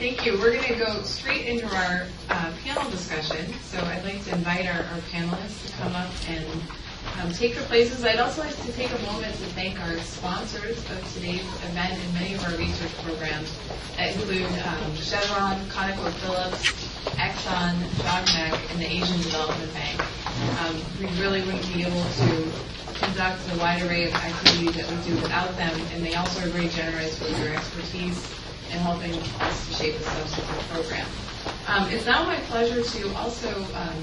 Thank you. We're going to go straight into our uh, panel discussion. So I'd like to invite our, our panelists to come up and um, take their places. I'd also like to take a moment to thank our sponsors of today's event and many of our research programs that include um, Chevron, ConocoPhillips, Exxon, Jogmec, and the Asian Development Bank. Um, we really wouldn't be able to conduct the wide array of activities that we do without them, and they also are very generous with their expertise in helping us to shape the subsequent program. Um, it's now my pleasure to also um,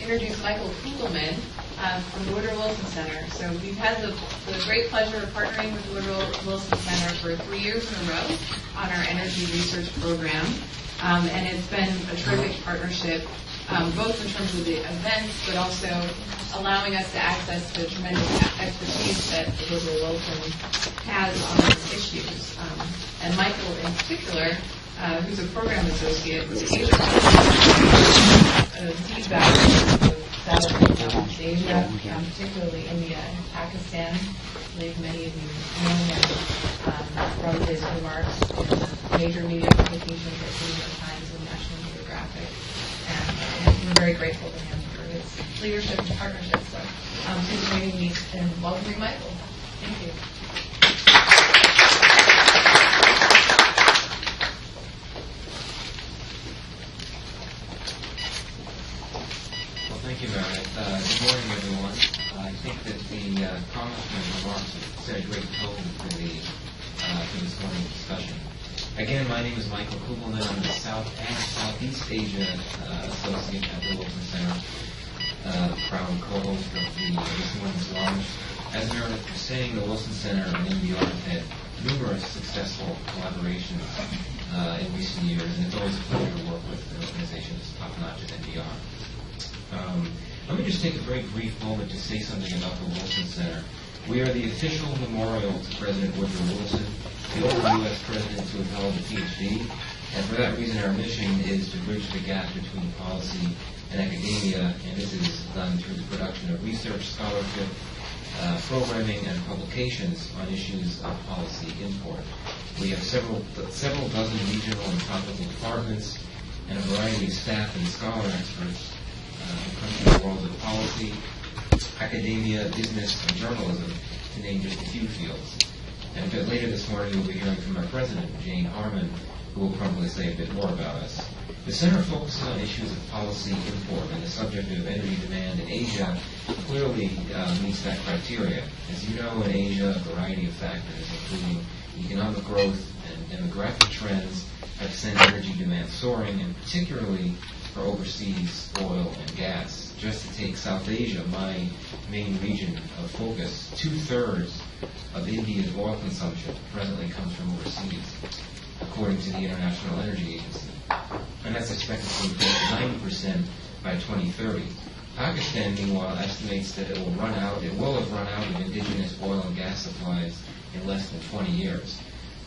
introduce Michael Kugelman um, from the Woodrow Wilson Center. So we've had the, the great pleasure of partnering with the Woodrow Wilson Center for three years in a row on our energy research program. Um, and it's been a terrific partnership, um, both in terms of the events, but also allowing us to access the tremendous expertise that the Woodrow Wilson has on these issues. And Michael, in particular, uh, who's a program associate with Asia, a deep background of Southeast Asia, um, particularly India and Pakistan. I believe many of you know him um, from his remarks in major media publications like the New York Times and National Geographic. And we're very grateful to him for his leadership and partnership. So um, please join me in welcoming Michael. Thank you. Thank you, Meredith. Uh, good morning, everyone. I think that the uh, Congressman's remarks set a great tone for the uh, for this morning's discussion. Again, my name is Michael Kugelman. I'm the South and Southeast Asia uh, Associate at the Wilson Center, uh, proud co-host of the this morning's launch. As Meredith was saying, the Wilson Center and NBR have had numerous successful collaborations uh, in recent years, and it's always a pleasure to work with an organization as top-notch as NBR. Um, let me just take a very brief moment to say something about the Wilson Center. We are the official memorial to President Woodrow Wilson, the only U.S. president to have held a PhD, and for that reason our mission is to bridge the gap between policy and academia, and this is done through the production of research, scholarship, uh, programming, and publications on issues of policy import. We have several, several dozen regional and tropical departments and a variety of staff and scholar experts the worlds of policy, academia, business, and journalism, to name just a few fields. And a bit later this morning, you'll be hearing from our president, Jane Harman, who will probably say a bit more about us. The center focuses on issues of policy import, and the subject of energy demand in Asia clearly uh, meets that criteria. As you know, in Asia, a variety of factors, including economic growth and demographic trends, have sent energy demand soaring, and particularly for overseas oil and gas. Just to take South Asia, my main region of focus, two-thirds of India's oil consumption presently comes from overseas, according to the International Energy Agency. And that's expected to increase to 90% by 2030. Pakistan, meanwhile, estimates that it will run out, it will have run out of indigenous oil and gas supplies in less than 20 years.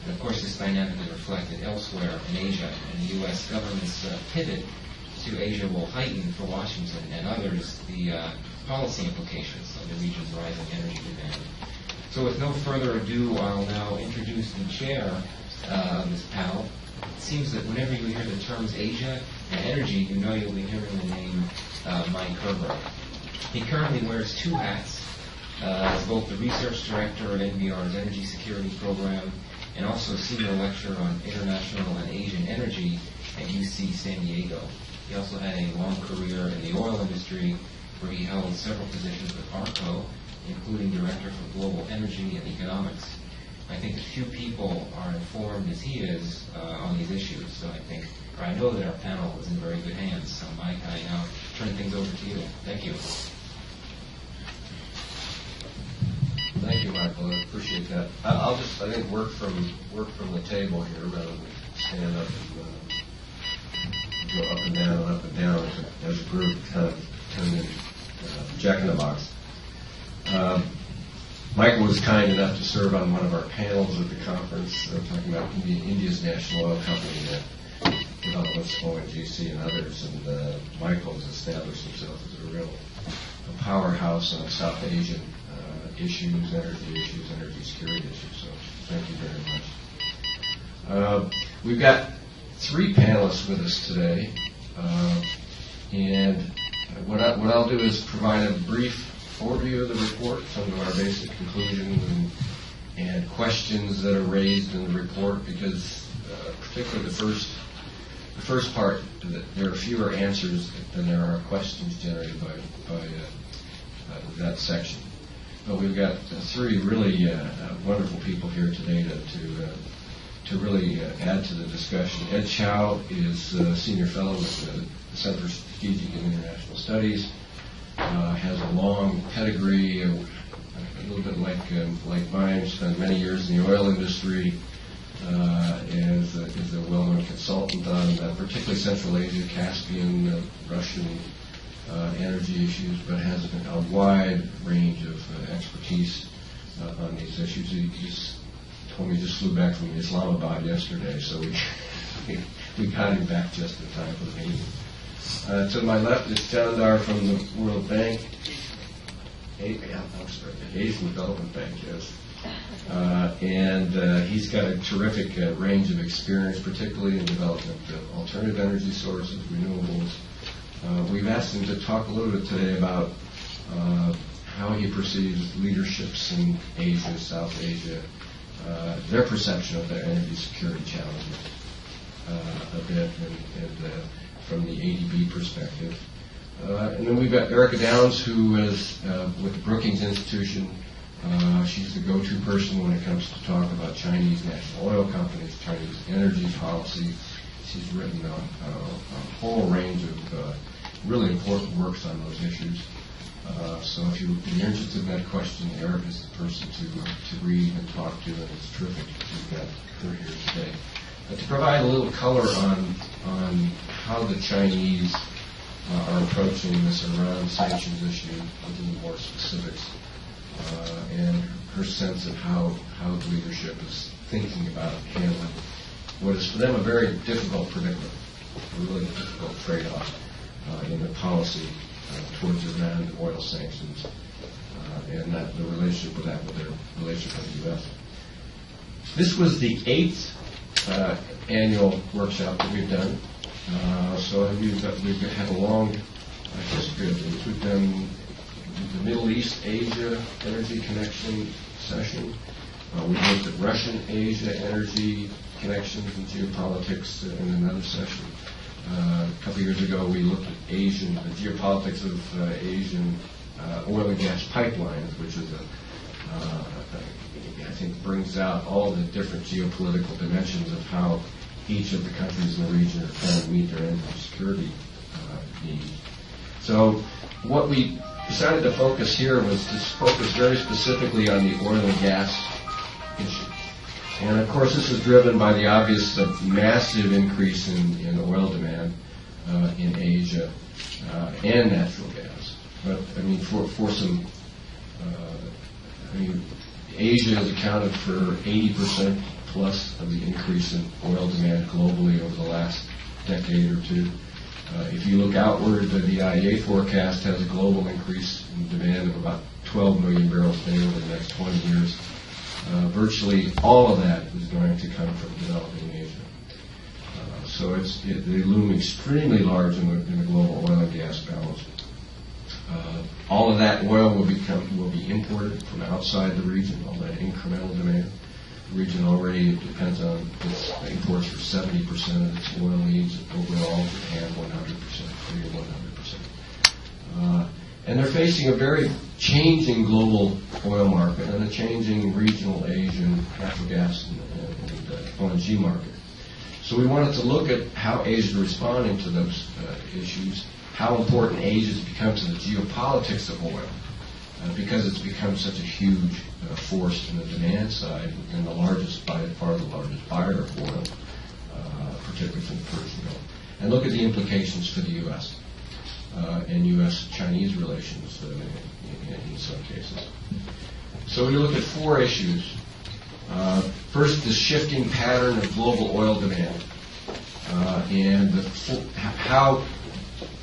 And of course, this dynamic is reflected elsewhere in Asia, and the U.S. government's uh, pivot to Asia will heighten for Washington and others the uh, policy implications of the region's rising energy demand. So with no further ado, I'll now introduce the chair uh, of this panel. It seems that whenever you hear the terms Asia and energy, you know you'll be hearing the name uh, Mike Herberg. He currently wears two hats uh, as both the research director of NBR's Energy Security Program and also senior lecturer on international and Asian energy at UC San Diego. He also had a long career in the oil industry where he held several positions with ARCO, including Director for Global Energy and Economics. I think few people are informed as he is uh, on these issues, so I think, or I know that our panel is in very good hands. So Mike, I now turn things over to you. Thank you. Thank you, Michael. I appreciate that. I'll just, I think, work from, work from the table here rather than stand up and uh, go up and down, up and down as a- group, kind of uh, Jack in the Box. Um, Michael was kind enough to serve on one of our panels at the conference, uh, talking about Indi- India's national oil company that develops ONGC and others. And uh, Michael has established himself as a real a powerhouse on South Asian uh, issues, energy issues, energy security issues. So thank you very much. Uh, we've got three panelists with us today. Uh, and what, I, what I'll do is provide a brief overview of the report, some of our basic conclusions and, and questions that are raised in the report, because uh, particularly the first the first part, there are fewer answers than there are questions generated by, by uh, uh, that section. But we've got three really uh, uh, wonderful people here today to, to, uh, to really add to the discussion. Ed Chow is a senior fellow with the Center for Strategic and International Studies, has a long pedigree, a, a little bit like, um, like mine, spent many years in the oil industry, uh, is a, as a well-known consultant on uh, particularly Central Asia, Caspian, uh, Russian uh, energy issues, but has a, a wide range of uh, expertise uh, on these issues. He just flew back from Islamabad yesterday, so we, we got him back just in time for the meeting. to my left is Chander from the World Bank. A, I'm sorry, Asian Development Bank, yes. Uh, and uh, he's got a terrific uh, range of experience, particularly in development of alternative energy sources, renewables. Uh, we've asked him to talk a little bit today about uh, how he perceives leaderships in Asia, South Asia, uh, their perception of their energy security challenges a bit, and, and from the ADB perspective. and then we've got Erica Downs, who is with the Brookings Institution uh, she's the go-to person when it comes to talk about Chinese national oil companies, Chinese energy policy. She's written a, a, a whole range of uh, really important works on those issues. Uh, so if you're interested in that question, Eric is the person to, to read and talk to, and it's terrific you've got her here today. But to provide a little color on, on how the Chinese uh, are approaching this Iran sanctions issue, I'll give more specifics uh, and her sense of how, how the leadership is thinking about handling what is for them a very difficult predicament, a really difficult trade-off uh, in the policy towards Iran, the oil sanctions, uh, and that the relationship with that with their relationship with the U.S. This was the eighth uh, annual workshop that we've done. Uh, so we've, we've had a long history of these. We've done the Middle East Asia energy connection session. Uh, we looked at Russian Asia energy connections and geopolitics in another session. Uh, a couple years ago, we looked at Asian, the geopolitics of uh, Asian uh, oil and gas pipelines, which is a, uh, I think brings out all the different geopolitical dimensions of how each of the countries in the region are trying to meet their energy security uh, needs. So what we decided to focus here was to focus very specifically on the oil and gas issue. And of course, this is driven by the obvious massive increase in, in oil demand uh, in Asia uh, and natural gas. But I mean, for for some, uh, I mean, Asia has accounted for 80% plus of the increase in oil demand globally over the last decade or two. Uh, if you look outward, the IEA forecast has a global increase in demand of about 12 million barrels a day over the next 20 years. Uh, virtually all of that is going to come from developing Asia. Uh, so it's, it, they loom extremely large in the, in the global oil and gas balance. Uh, all of that oil will become will be imported from outside the region, all that incremental demand The region already depends on its imports for 70% of its oil needs overall, and 100%, Korea 100%. And they're facing a very changing global oil market and a changing regional Asian natural gas and, and uh, LNG market. So we wanted to look at how Asia is responding to those uh, issues, how important Asia has become to the geopolitics of oil, uh, because it's become such a huge uh, force in the demand side and the largest, by far the largest buyer of oil, uh, particularly from the Persian Gulf. And look at the implications for the U.S. Uh, and U.S.-Chinese relations uh, in, in, some cases. So we look at four issues. Uh, first, the shifting pattern of global oil demand and the, how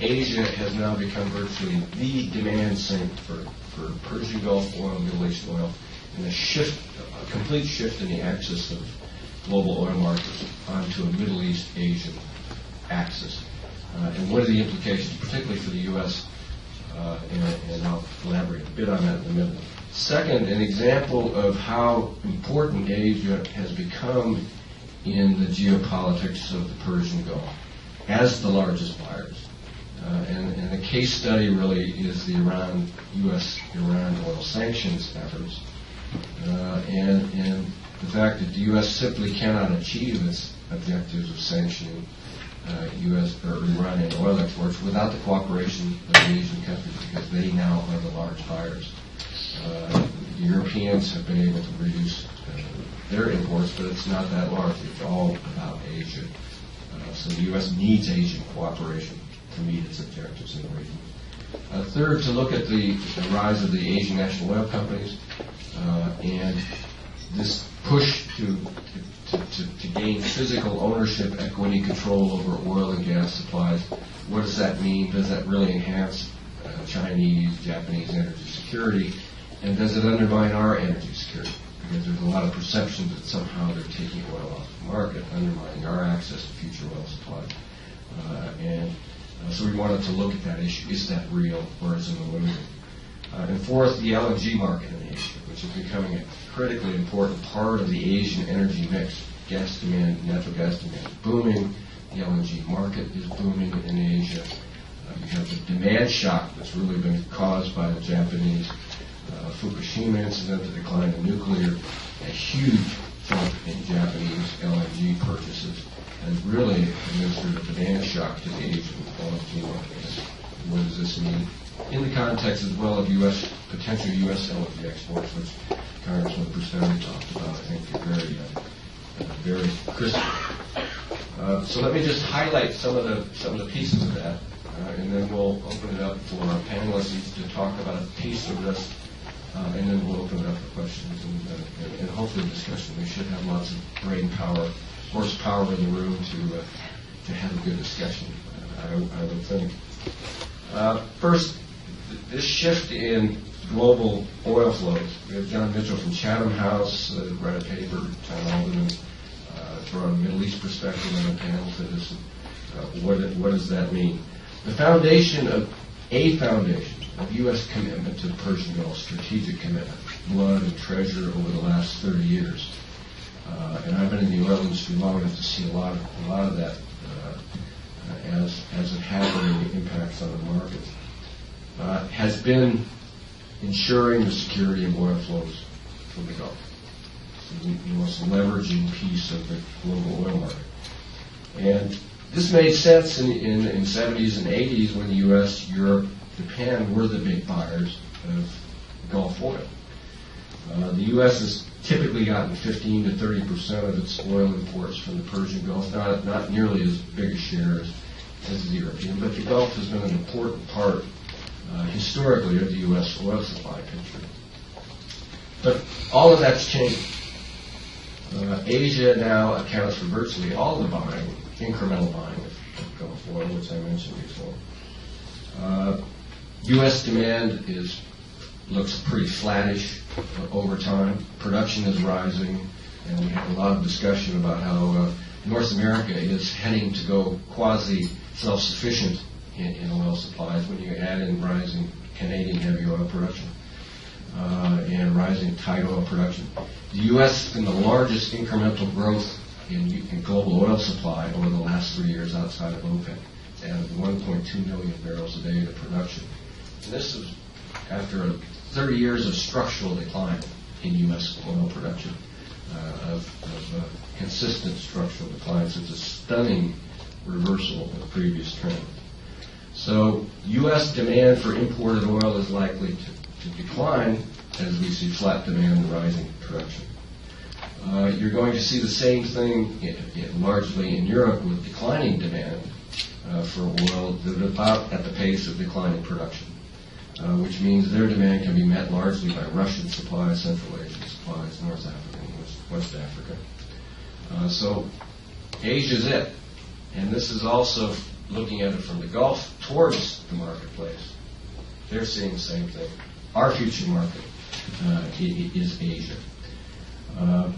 Asia has now become virtually the demand sink for for Persian Gulf oil, Middle East oil, and a shift, a complete shift in the axis of global oil markets onto a Middle East Asian axis. Uh, and what are the implications, particularly for the U.S., and, and I'll elaborate a bit on that in a minute. Second, an example of how important Asia has become in the geopolitics of the Persian Gulf as the largest buyers. Uh, and, and the case study really is the Iran, U.S. Iran oil sanctions efforts, uh, and, and the fact that the U.S. simply cannot achieve its objectives of sanctioning U.S. or Iranian oil exports without the cooperation of the Asian countries because they now are the large buyers. Uh, the Europeans have been able to reduce uh, their imports, but it's not that large. It's all about Asia. Uh, so the U.S. needs Asian cooperation to meet its objectives in the region. Uh, third, to look at the, the, rise of the Asian national oil companies uh, and this push to, to, to, to, gain physical ownership, equity, control over oil and gas supplies. What does that mean? Does that really enhance uh, Chinese, Japanese energy security? And does it undermine our energy security? Because there's a lot of perceptions that somehow they're taking oil off the market, undermining our access to future oil supply. Uh, and uh, so we wanted to look at that issue. Is that real or is it illusion? Uh, and fourth, the LNG market in Asia, which is becoming a critically important part of the Asian energy mix. Gas demand, natural gas demand is booming. The LNG market is booming in Asia. Uh, you have the demand shock that's really been caused by the Japanese uh, Fukushima incident, the decline of nuclear, a huge jump in Japanese LNG purchases, and really administered a demand shock to the Asian LNG market. What does this mean? in the context as well of U.S. potential U.S. LNG exports, which Congressman Boustany talked about, I think, very, uh, uh, very crisply. Uh, so let me just highlight some of the some of the pieces of that, uh, and then we'll open it up for our panelists to talk about a piece of this, uh, and then we'll open it up for questions and, uh, and, and hopefully discussion. We should have lots of brain power, horsepower in the room to to have a good discussion. I, I would think. first, this shift in global oil flows. We have John Mitchell from Chatham House uh, write a paper, John Alterman, uh, from a Middle East perspective on the panel to this. Uh, what, what does that mean? The foundation of a foundation of U.S. commitment to the Persian Gulf, strategic commitment, blood and treasure over the last 30 years. Uh, and I've been in the oil industry long enough to see a lot of, a lot of that uh, as, as it happened impacts on the markets uh, has been ensuring the security of oil flows from the Gulf. So the, the most leveraging piece of the global oil market. And this made sense in, in, in 70s and 80s when the U.S., Europe, Japan were the big buyers of Gulf oil. Uh, the U.S. has typically gotten 15 to 30 percent of its oil imports from the Persian Gulf, not, not nearly as big a share as, as the European, but the Gulf has been an important part uh, historically of the U.S. oil supply picture. But all of that's changed. Uh, Asia now accounts for virtually all the buying, incremental buying of Gulf oil, which I mentioned before. Uh, U.S. demand is looks pretty flattish over time. Production is rising, and we have a lot of discussion about how uh, North America is heading to go quasi self-sufficient in, in oil supplies when you add in rising Canadian heavy oil production uh, and rising tight oil production. The U.S. has been the largest incremental growth in, in, global oil supply over the last three years outside of OPEC. Added 1.2 million barrels a day to production. And this is after 30 years of structural decline in U.S. oil production, uh, of, of uh, consistent structural decline. It's a stunning reversal of the previous trend. So U.S. demand for imported oil is likely to, to decline as we see flat demand and rising production. Uh, you're going to see the same thing in, in, largely in Europe with declining demand uh, for oil about at the pace of declining production, uh, which means their demand can be met largely by Russian supplies, Central Asian supplies, North African, West, West Africa. Uh, so Asia's it. And this is also looking at it from the Gulf towards the marketplace, they're seeing the same thing. Our future market uh, is Asia. Uh,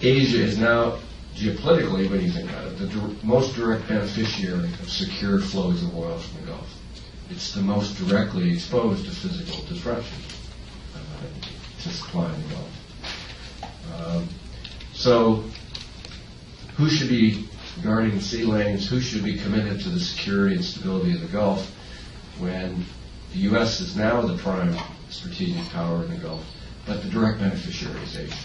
Asia is now geopolitically, when you think about it, the most direct beneficiary of secured flows of oil from the Gulf. It's the most directly exposed to physical disruption uh, to supply in the Gulf. Um, so, who should be guarding sea lanes? Who should be committed to the security and stability of the Gulf when the U.S. is now the prime strategic power in the Gulf, but the direct beneficiary is Asia?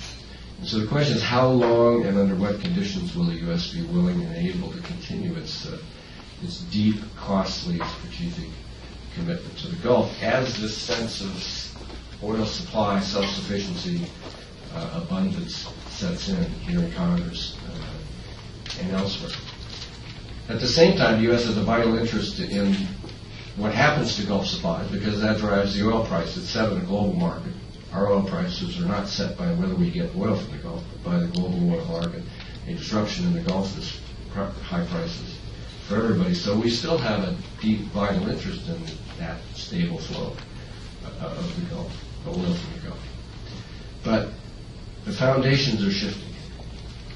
And so the question is, how long and under what conditions will the U.S. be willing and able to continue its uh, its deep, costly strategic commitment to the Gulf as this sense of oil supply, self-sufficiency, uh, abundance sets in here in Congress and elsewhere. At the same time, the U.S. has a vital interest in what happens to Gulf supplies because that drives the oil price. It's set in a global market. Our oil prices are not set by whether we get oil from the Gulf, but by the global oil market. A disruption in the Gulf is high prices for everybody. So we still have a deep, vital interest in that stable flow uh, of the Gulf, the oil from the Gulf. But the foundations are shifting.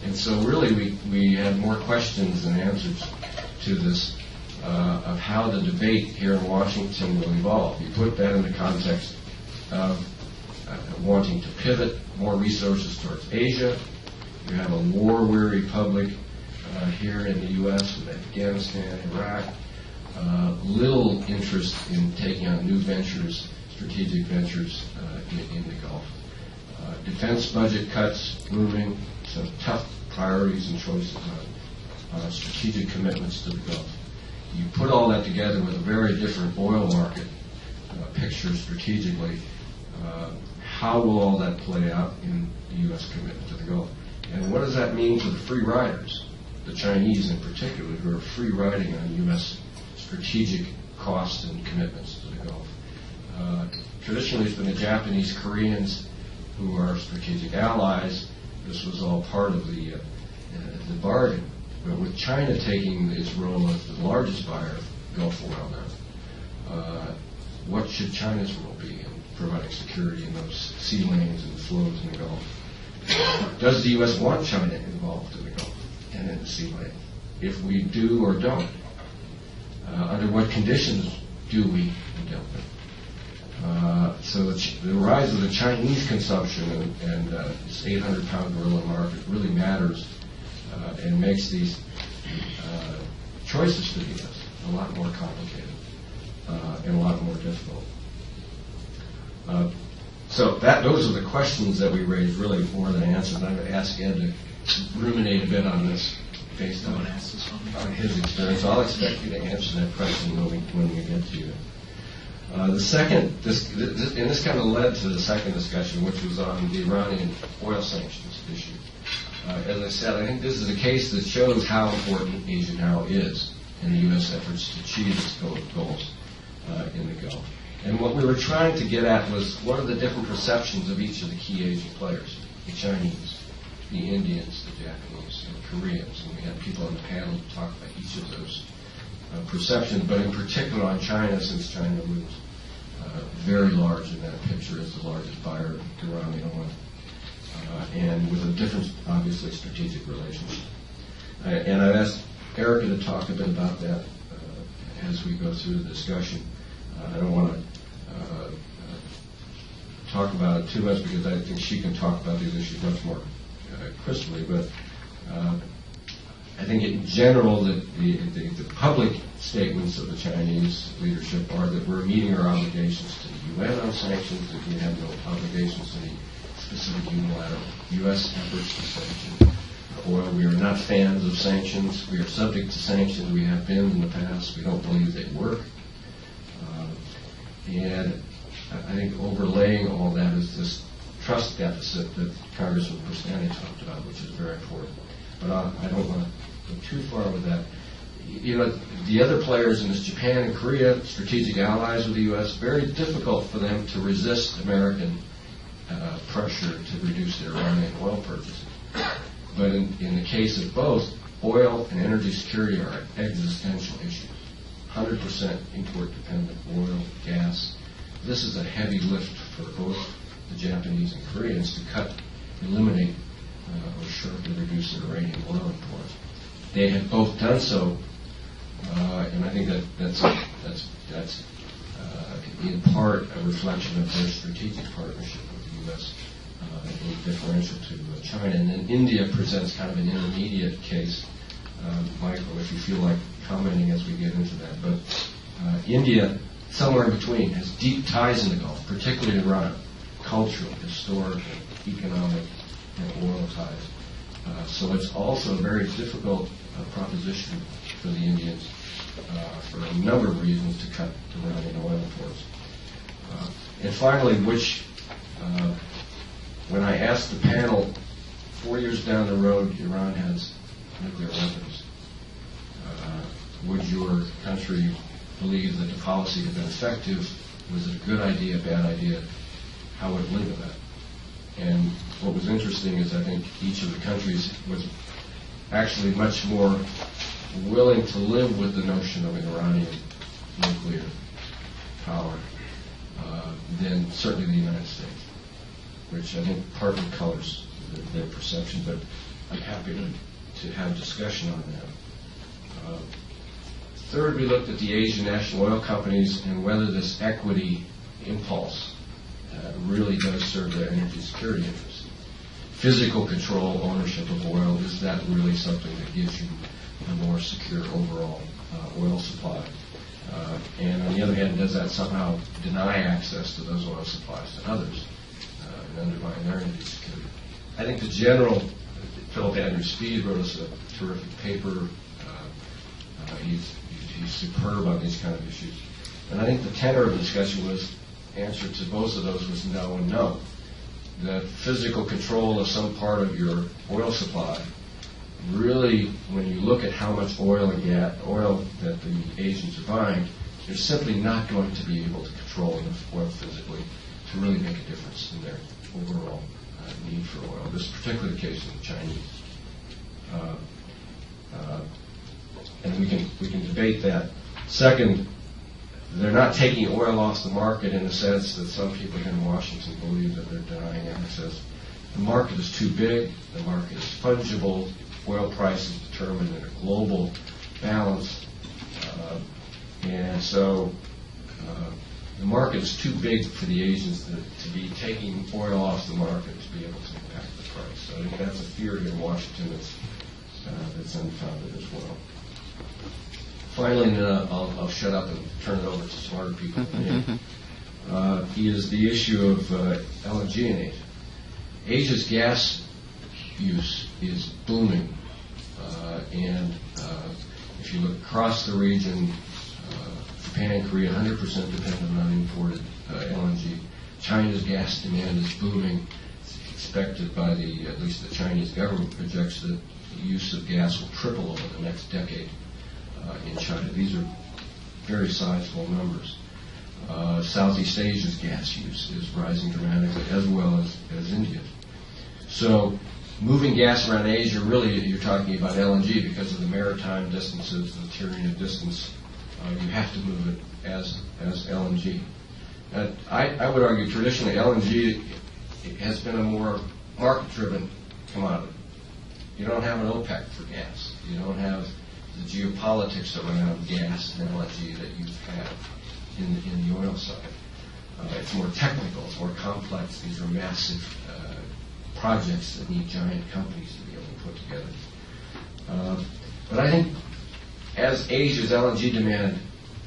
And so really we, we have more questions than answers to this uh, of how the debate here in Washington will evolve. You put that in the context of uh, wanting to pivot more resources towards Asia. You have a war-weary public uh, here in the U.S. with Afghanistan, Iraq. Uh, little interest in taking on new ventures, strategic ventures uh, in, in the Gulf. Uh, defense budget cuts looming, some tough priorities and choices on uh, strategic commitments to the Gulf. You put all that together with a very different oil market uh, picture strategically. Uh, how will all that play out in the U.S. commitment to the Gulf? And what does that mean for the free riders, the Chinese in particular, who are free riding on U.S. strategic costs and commitments to the Gulf? Uh, traditionally, it's been the Japanese, Koreans who are strategic allies. This was all part of the, uh, the bargain. But with China taking its role as the largest buyer of Gulf oil now, uh, what should China's role be in providing security in those sea lanes and flows in the Gulf? Does the U.S. want China involved in the Gulf and in the sea lane? If we do or don't, uh, under what conditions do we and don't? Uh, so the, the rise of the Chinese consumption and, and uh, this 800-pound gorilla market really matters uh, and makes these uh, choices for the U.S. a lot more complicated uh, and a lot more difficult. Uh, so that those are the questions that we raised, really more than answers. I'm going to ask Ed to ruminate a bit on this based on, on his experience. I'll expect you to answer that question when we, when we get to you. Uh, the second, this, this, and this kind of led to the second discussion, which was on the Iranian oil sanctions issue. Uh, as I said, I think this is a case that shows how important Asia now is in the U.S. efforts to achieve its goals uh, in the Gulf. And what we were trying to get at was what are the different perceptions of each of the key Asian players? The Chinese, the Indians, the Japanese, and Koreans. And we had people on the panel talk about each of those perceptions, but in particular on China, since China was uh, very large in that picture as the largest buyer of oil, uh, and with a different, obviously, strategic relationship. Uh, and I've asked Erica to talk a bit about that uh, as we go through the discussion. Uh, I don't want to uh, talk about it too much because I think she can talk about these issues much more crisply, but I think in general that the, the, the public statements of the Chinese leadership are that we're meeting our obligations to the UN on sanctions, that we have no obligations to any specific unilateral U.S. efforts to sanction oil. We are not fans of sanctions. We are subject to sanctions. We have been in the past. We don't believe they work. Uh, and I think overlaying all that is this trust deficit that Congressman Boustany talked about, which is very important. But I, I don't want to go too far with that. You know, the other players in this, Japan and Korea, strategic allies with the U.S., very difficult for them to resist American uh, pressure to reduce their Iranian oil purchases. But in, in the case of both, oil and energy security are existential issues. 100% import dependent oil, gas. This is a heavy lift for both the Japanese and Koreans to cut, eliminate uh, or sharply reduce their Iranian oil imports. They have both done so, uh, and I think that that's that's that's uh, in part a reflection of their strategic partnership with the U.S. Uh, and differential to uh, China. And then India presents kind of an intermediate case. Um, Michael, if you feel like commenting as we get into that, but uh, India, somewhere in between, has deep ties in the Gulf, particularly Iran, cultural, historical, economic, and oil ties. So it's also very difficult proposition for the Indians uh, for a number of reasons to cut the Iranian oil imports. Uh, and finally, which, uh, when I asked the panel, four years down the road, Iran has nuclear weapons. Would your country believe that the policy had been effective? Was it a good idea, a bad idea? How would it live with that? And what was interesting is I think each of the countries was actually much more willing to live with the notion of an Iranian nuclear power uh, than certainly the United States, which I think partly colors their, their perception. But I'm happy to, to have discussion on that. Uh, third, we looked at the Asian national oil companies and whether this equity impulse uh, really does serve their energy security interests. Physical control, ownership of oil, is that really something that gives you a more secure overall uh, oil supply? Uh, and on the other hand, does that somehow deny access to those oil supplies to others uh, and undermine their energy security? I think the general, Philip Andrews-Speed wrote us a terrific paper. Uh, uh, he's, he's superb on these kind of issues. And I think the tenor of the discussion was answer to both of those was no and no. That physical control of some part of your oil supply really, when you look at how much oil and gas, oil that the Asians are buying, they're simply not going to be able to control enough oil physically to really make a difference in their overall uh, need for oil. This is particularly the case of the Chinese. Uh, uh, and we can we can debate that. Second, they're not taking oil off the market in the sense that some people here in Washington believe that they're denying access. The market is too big. The market is fungible. Oil prices determined in a global balance. Uh, and so uh, the market is too big for the Asians to, to, be taking oil off the market to be able to impact the price. So I think that's a fear here in Washington that's, uh, that's unfounded as well. Finally, and then I'll, I'll, shut up and turn it over to smarter people uh, is the issue of uh, LNG in Asia. Asia's gas use is booming, uh, and uh, if you look across the region, uh, Japan and Korea 100% dependent on imported uh, LNG. China's gas demand is booming. It's expected by the at least the Chinese government projects that the use of gas will triple over the next decade in China. These are very sizable numbers. Uh, Southeast Asia's gas use is rising dramatically, as well as, as India's. So, moving gas around Asia, really, you're talking about LNG because of the maritime distances, the Tyrrhenian distance. Uh, you have to move it as as LNG. Uh, I, I would argue traditionally LNG has been a more market-driven commodity. You don't have an OPEC for gas. You don't have the geopolitics around gas and LNG that you have in, in the oil side. Uh, it's more technical, it's more complex. These are massive uh, projects that need giant companies to be able to put together. Uh, but I think as Asia's LNG demand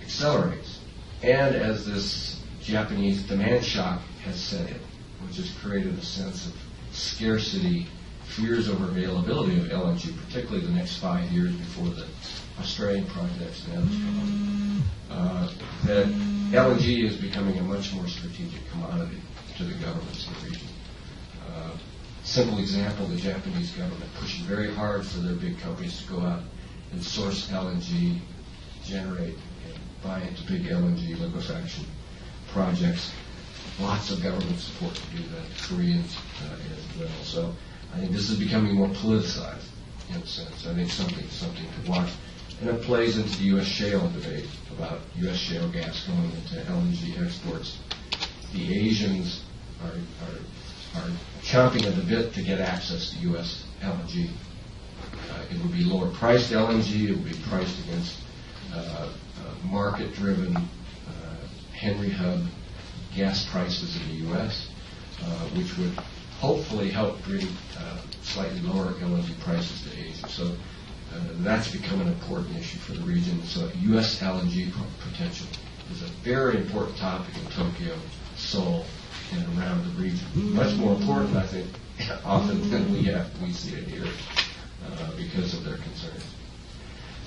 accelerates, and as this Japanese demand shock has set in, which has created a sense of scarcity fears over availability of LNG, particularly the next five years before the Australian projects and others come uh, that LNG is becoming a much more strategic commodity to the governments in the region. Uh, simple example, the Japanese government pushing very hard for their big companies to go out and source LNG, generate and buy into big LNG liquefaction projects. Lots of government support to do that, Koreans uh, as well. So I think this is becoming more politicized in a sense. I think something something to watch. And it plays into the U.S. shale debate about U.S. shale gas going into LNG exports. The Asians are, are are chomping at the bit to get access to U.S. LNG. Uh, It would be lower priced LNG, it would be priced against uh, uh, market-driven uh, Henry Hub gas prices in the U.S., uh, which would hopefully help bring uh, slightly lower LNG prices to Asia. So uh, that's become an important issue for the region. So U.S. LNG potential is a very important topic in Tokyo, Seoul, and around the region. Much more important, I think, often than we have, we see it here uh, because of their concerns.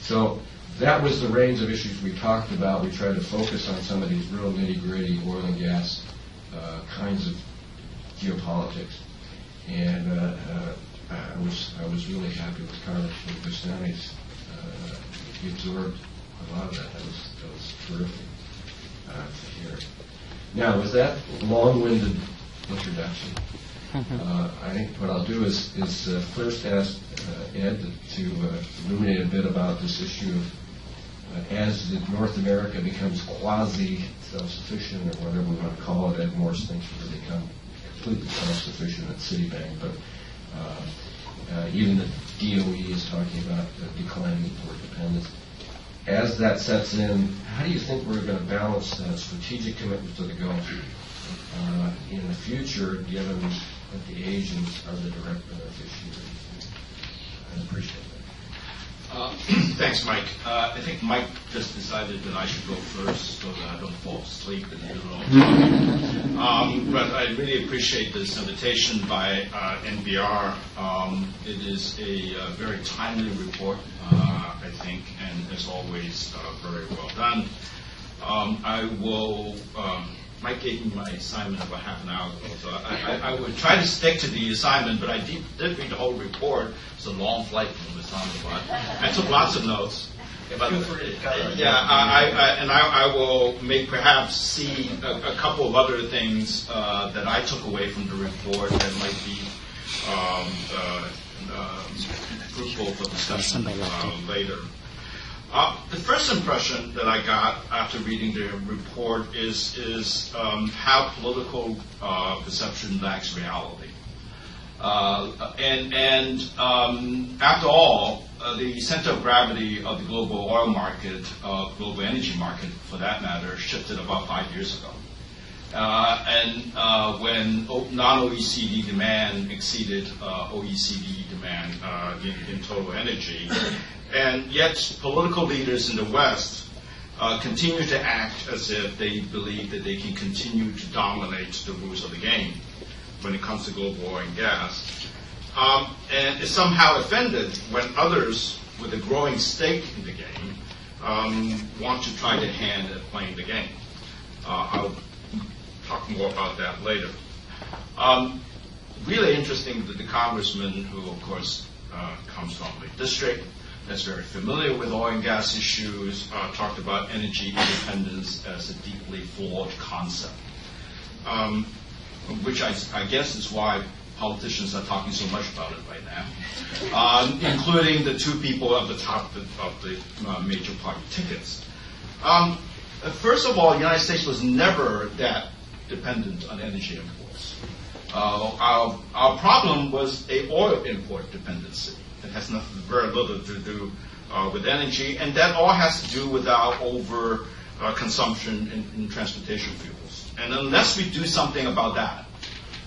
So that was the range of issues we talked about. We tried to focus on some of these real nitty-gritty oil and gas uh, kinds of geopolitics. And uh, uh, I was I was really happy with Congressman Boustany's. Uh, he absorbed a lot of that. That was that was terrific uh, to hear. Now, with that long-winded introduction, uh, I think what I'll do is, is uh, first ask uh, Ed to illuminate a bit about this issue of as North America becomes quasi-self-sufficient, or whatever we want to call it, Ed Morse thinks we'll become completely self-sufficient at Citibank, but uh, uh, even the DOE is talking about declining import dependence. As that sets in, how do you think we're going to balance uh, strategic commitment to the Gulf uh, in the future, given that the Asians are the direct beneficiaries? I appreciate that. Uh, Thanks, Mike. Uh, I think Mike just decided that I should go first so that I don't fall asleep in the middle of talking. Um, But I really appreciate this invitation by uh, NBR. Um, It is a uh, very timely report, uh, I think, and as always, very well done. Um, I will, Mike gave me my assignment about half an hour ago, so I, I, I would try to stick to the assignment, but I did, did read the whole report. It's a long flight from Islamabad. I took lots of notes. But, yeah, I, I, I- and I, I will make perhaps see a, a couple of other things uh, that I took away from the report that might be um, uh, um, fruitful for discussion uh, later. Uh, the first impression that I got after reading the report is is um, how political uh, perception lacks reality. Uh, and and um, after all, uh, the center of gravity of the global oil market, global energy market for that matter, shifted about five years ago. Uh, and uh, when non-OECD demand exceeded OECD demand in, in total energy, and yet political leaders in the West uh, continue to act as if they believe that they can continue to dominate the rules of the game when it comes to global oil and gas, um, and is somehow offended when others with a growing stake in the game um, want to try their hand at playing the game. Uh, I'll talk more about that later. Um, really interesting that the congressman, who of course uh, comes from the district, that's very familiar with oil and gas issues, uh, talked about energy independence as a deeply flawed concept, um, which I, I guess is why politicians are talking so much about it right now, um, including the two people at the top of the, uh, major party tickets. Um, first of all, the United States was never that dependent on energy imports. Uh, our, our problem was a oil import dependency. It has very little to do uh, with energy, and that all has to do with our over uh, consumption in, in transportation fuels. And unless we do something about that,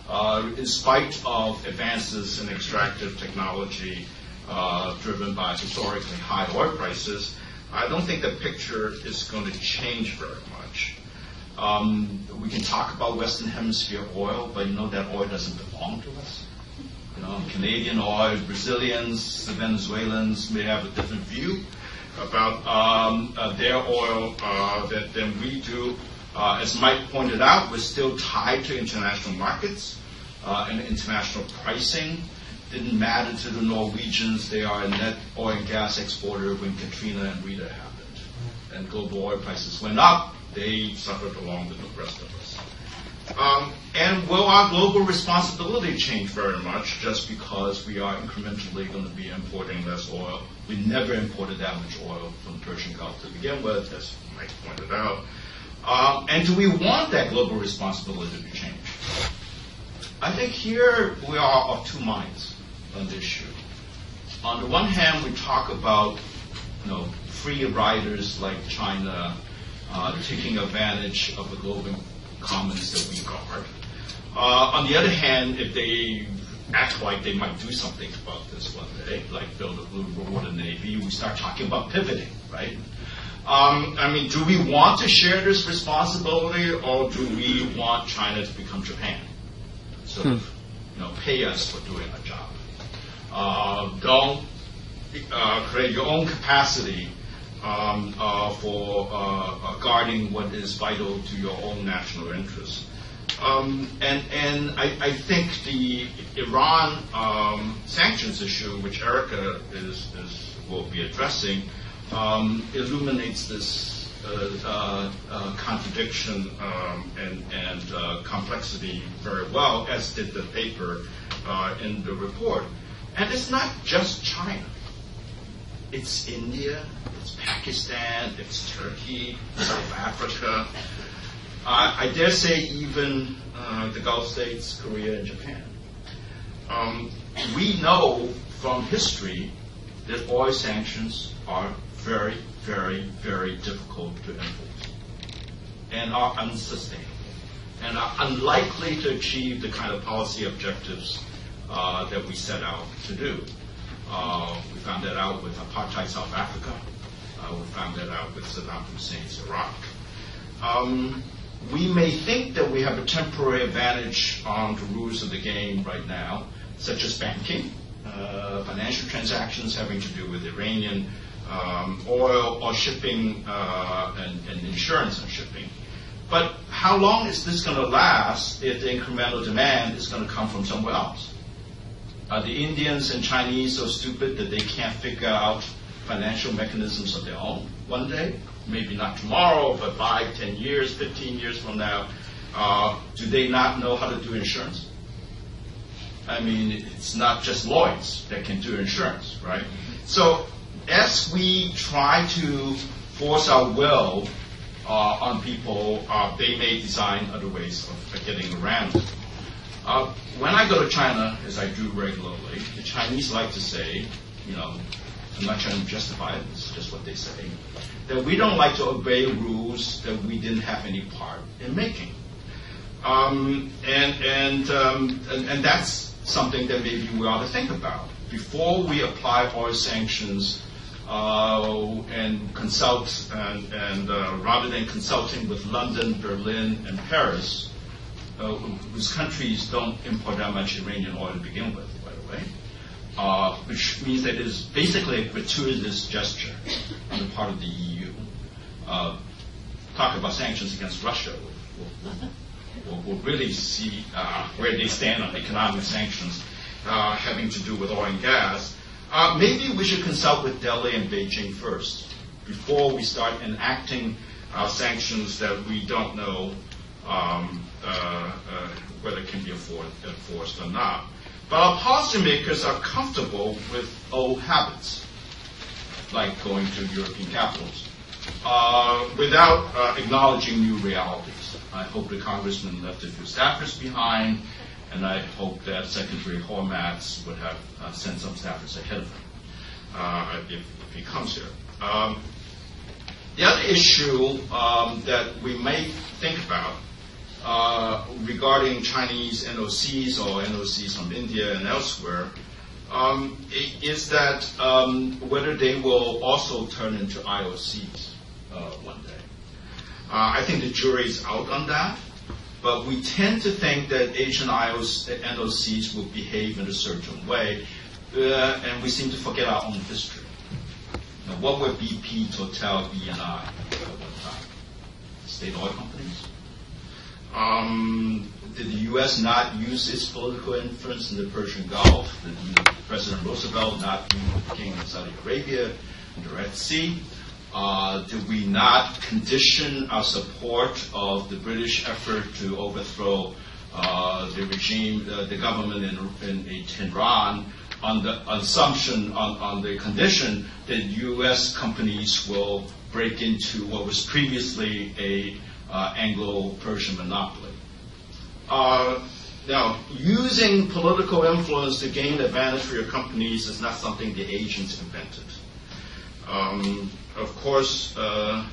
uh, in spite of advances in extractive technology uh, driven by historically high oil prices, I don't think the picture is going to change very much. Um, we can talk about Western Hemisphere oil, but you know that oil doesn't belong to us. You know, Canadian oil, Brazilians, the Venezuelans may have a different view about um, uh, their oil uh, that, than we do. Uh, as Mike pointed out, we're still tied to international markets uh, and international pricing. Didn't matter to the Norwegians; they are a net oil and gas exporter when Katrina and Rita happened, and global oil prices went up. They suffered along with the rest of us. Um, and will our global responsibility change very much just because we are incrementally going to be importing less oil? We never imported that much oil from the Persian Gulf to begin with, as Mike pointed out. Um, and do we want that global responsibility to change? I think here we are of two minds on this issue. On the one hand, we talk about you know, free riders like China uh, taking advantage of the global commons that we guard. Uh, on the other hand, if they act like they might do something about this one day, like build a blue water navy, we start talking about pivoting, right? Um, I mean, do we want to share this responsibility, or do we want China to become Japan? Sort of, you know, pay us for doing our job. Uh, don't uh, create your own capacity um, uh, for uh, uh, guarding what is vital to your own national interests. Um, and and I, I, think the Iran um, sanctions issue, which Erica is, is will be addressing, um, illuminates this uh, uh, contradiction um, and, and complexity very well, as did the paper in the report. And it's not just China. It's India, it's Pakistan, it's Turkey, South Africa. Uh, I dare say even uh, the Gulf states, Korea, and Japan. Um, we know from history that oil sanctions are very, very, very difficult to enforce and are unsustainable and are unlikely to achieve the kind of policy objectives uh, that we set out to do. Uh, we found that out with apartheid South Africa. Uh, we found that out with Saddam Hussein's Iraq. Um, we may think that we have a temporary advantage on the rules of the game right now, such as banking, uh, financial transactions having to do with Iranian um, oil or shipping uh, and, and, insurance on shipping. But how long is this going to last if the incremental demand is going to come from somewhere else? Are the Indians and Chinese so stupid that they can't figure out financial mechanisms of their own one day? Maybe not tomorrow, but five, ten years, 15 years from now. Uh, do they not know how to do insurance? I mean, it's not just Lloyd's that can do insurance, right? So as we try to force our will uh, on people, uh, they may design other ways of, getting around it. Uh, when I go to China, as I do regularly, the Chinese like to say, you know, I'm not trying to justify it, it's just what they say, that we don't like to obey rules that we didn't have any part in making. Um, and, and, um, and, and that's something that maybe we ought to think about. Before we apply our sanctions uh, and consult, and, and uh, rather than consulting with London, Berlin, and Paris, uh, whose countries don't import that much Iranian oil to begin with, by the way, uh, which means that it is basically a gratuitous gesture on the part of the EU. Uh, talk about sanctions against Russia. We'll, we'll, we'll really see uh, where they stand on economic sanctions uh, having to do with oil and gas. Uh, maybe we should consult with Delhi and Beijing first before we start enacting sanctions that we don't know um, whether it can be enforced or not. But our policymakers are comfortable with old habits, like going to European capitals, uh, without uh, acknowledging new realities. I hope the congressman left a few staffers behind and I hope that Secretary Hormats would have uh, sent some staffers ahead of him uh, if, if, he comes here. Um, the other issue um, that we may think about uh, regarding Chinese NOCs or NOCs from India and elsewhere um, is that um, whether they will also turn into IOCs uh, one day. Uh, I think the jury is out on that. But we tend to think that Asian NOCs will behave in a certain way, uh, and we seem to forget our own history. Now, what were BP, Total, ENI at one time? State oil companies? Um, did the U.S. not use its political influence in the Persian Gulf? Did President Roosevelt not be with King of Saudi Arabia in the Red Sea? Uh, do we not condition our support of the British effort to overthrow uh, the regime, uh, the government in, in, in Tehran, on the assumption, on, on, the condition that U.S. companies will break into what was previously a Anglo-Persian monopoly? Uh, now, using political influence to gain advantage for your companies is not something the Asians invented. Um, of course, uh,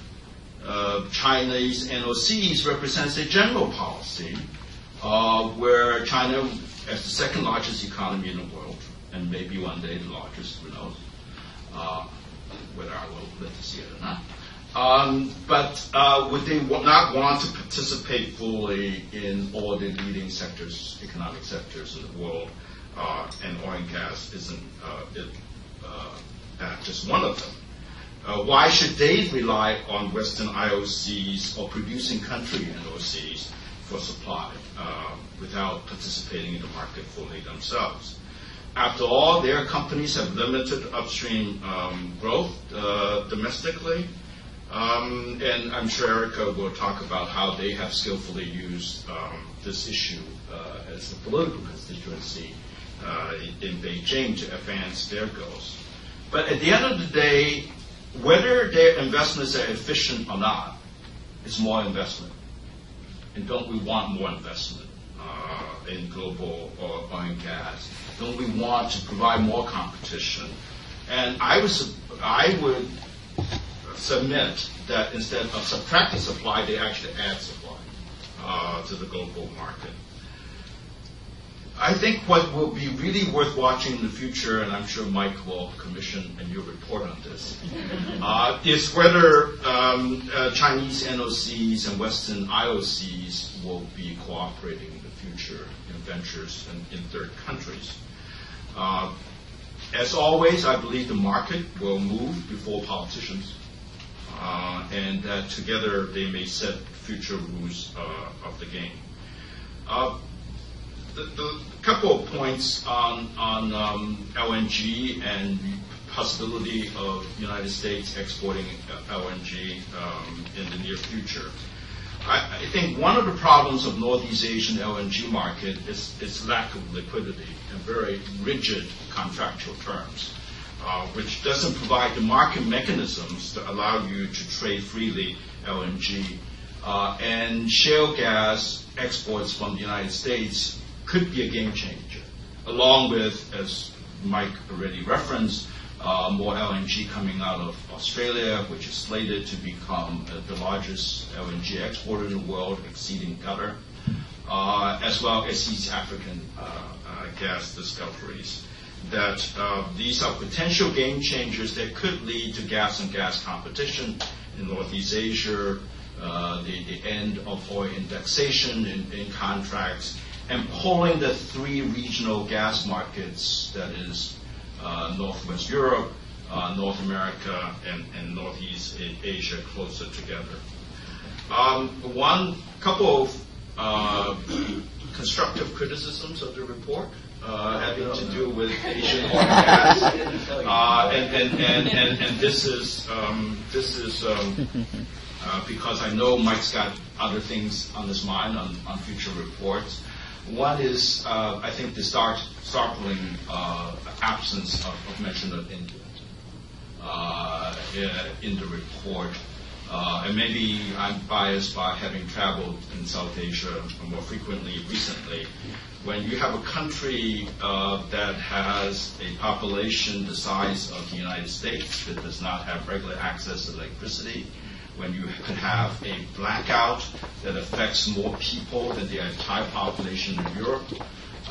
uh, Chinese NOCs represents a general policy uh, where China, as the second largest economy in the world, and maybe one day the largest, who knows, uh, whether I will live to see it or not. Um, but uh, would they not want to participate fully in all the leading sectors, economic sectors in the world? Uh, and oil and gas isn't uh, it, uh, just one of them. Uh, why should they rely on Western IOCs or producing country NOCs for supply without participating in the market fully themselves? After all, their companies have limited upstream um, growth uh, domestically. Um, and I'm sure Erica will talk about how they have skillfully used um, this issue uh, as a political constituency uh, in Beijing to advance their goals. But at the end of the day, whether their investments are efficient or not, it's more investment. And don't we want more investment uh, in global oil and gas? Don't we want to provide more competition? And I sub- I would submit that instead of subtracting supply, they actually add supply uh, to the global market. I think what will be really worth watching in the future, and I'm sure Mike will commission a new report on this, uh, is whether um, uh, Chinese NOCs and Western IOCs will be cooperating in the future in ventures in, in third countries. Uh, as always, I believe the market will move before politicians, uh, and that together they may set future rules uh, of the game. Uh, the, the couple of points on, on um, LNG and possibility of United States exporting uh, LNG um, in the near future. I, I think one of the problems of Northeast Asian LNG market is its lack of liquidity and very rigid contractual terms, uh, which doesn't provide the market mechanisms to allow you to trade freely LNG. Uh, and shale gas exports from the United States could be a game changer, along with, as Mike already referenced, uh, more LNG coming out of Australia, which is slated to become uh, the largest LNG exporter in the world, exceeding Qatar, uh, as well as East African uh, uh, gas discoveries. That uh, these are potential game changers that could lead to gas and gas competition in Northeast Asia, uh, the, the end of oil indexation in, in contracts, and pulling the three regional gas markets, that is uh, Northwest Europe, uh, North America, and, and Northeast Asia closer together. Um, one couple of uh, constructive criticisms of the report uh, having to do with Asian oil and uh, and, and, and, and, and this is um, this is um, uh, because I know Mike's got other things on his mind on, on future reports. One is, uh, I think, the start, startling uh, absence of, of mention of India uh, in the report. Uh, and maybe I'm biased by having traveled in South Asia more frequently recently. When you have a country uh, that has a population the size of the United States that does not have regular access to electricity, when you can have a blackout that affects more people than the entire population of Europe.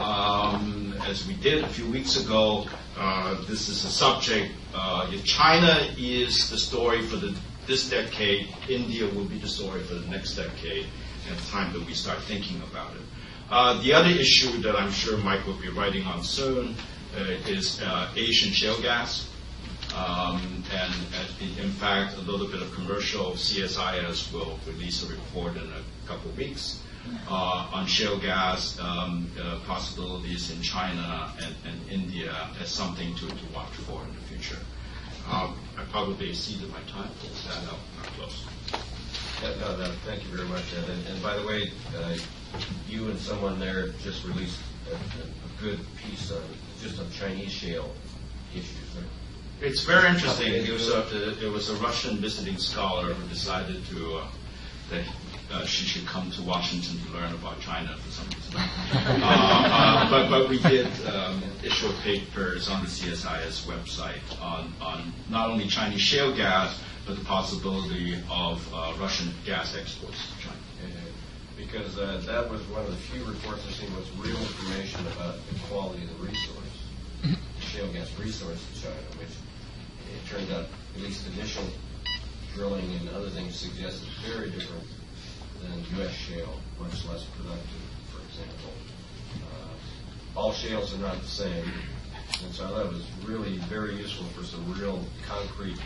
Um, as we did a few weeks ago, uh, this is a subject. Uh, if China is the story for the, this decade, India will be the story for the next decade, and it's time that we start thinking about it. Uh, the other issue that I'm sure Mike will be writing on soon uh, is uh, Asian shale gas. Um, and in fact, a little bit of commercial, CSIS will release a report in a couple of weeks uh, on shale gas um, uh, possibilities in China and, and, India as something to, to watch for in the future. Um, I probably exceeded my time, I'll, I'll close. Yeah, no, no, thank you very much, Ed. And, and by the way, uh, you and someone there just released a, a, a good piece on just on Chinese shale issues. Right? It's very interesting. It was a, it was a Russian visiting scholar who decided to uh, that uh, she should come to Washington to learn about China for some reason. uh, uh, but, but we did um, issue papers on the CSIS website on, on not only Chinese shale gas, but the possibility of uh, Russian gas exports to China. Because uh, that was one of the few reports I've seen with real information about the quality of the resource, the shale gas resource in China, which it turns out, at least initial drilling and other things suggest it's very different than U.S. shale, much less productive, for example. Uh, all shales are not the same, and so that was really very useful for some real concrete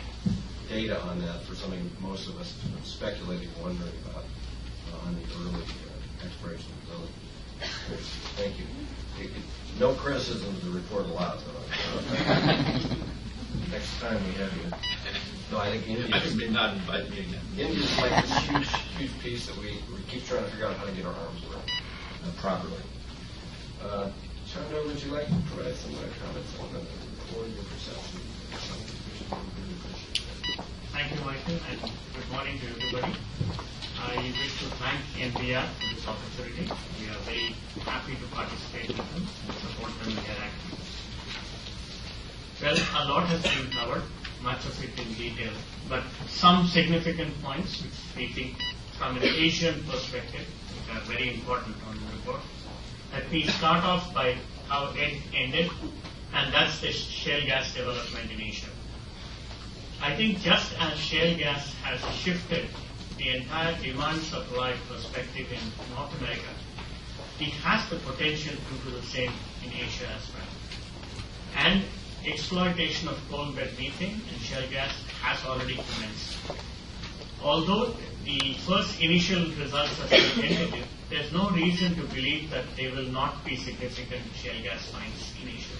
data on that for something most of us have been speculating, wondering about uh, on the early uh, exploration and development. Thank you. No criticism of the report allowed, though. Next time we have you. No, I think India. I think they not invite me again. India is like this huge, huge piece that we, we keep trying to figure out how to get our arms around uh, properly. Uh, Chander, would you like to provide some comments on the report, your perception? Thank you, Michael, and good morning to everybody. I wish to thank NBR for this opportunity. We are very happy to participate with them and support them in their activities. Well, a lot has been covered, much of it in detail, but some significant points which we think from an Asian perspective, which are very important on the report. Let me start off by how it ended, and that's the shale gas development in Asia. I think just as shale gas has shifted the entire demand supply perspective in North America, it has the potential to do the same in Asia as well. And exploitation of coal bed methane and shale gas has already commenced. Although the first initial results are still tentative, there's no reason to believe that there will not be significant shale gas finds in Asia,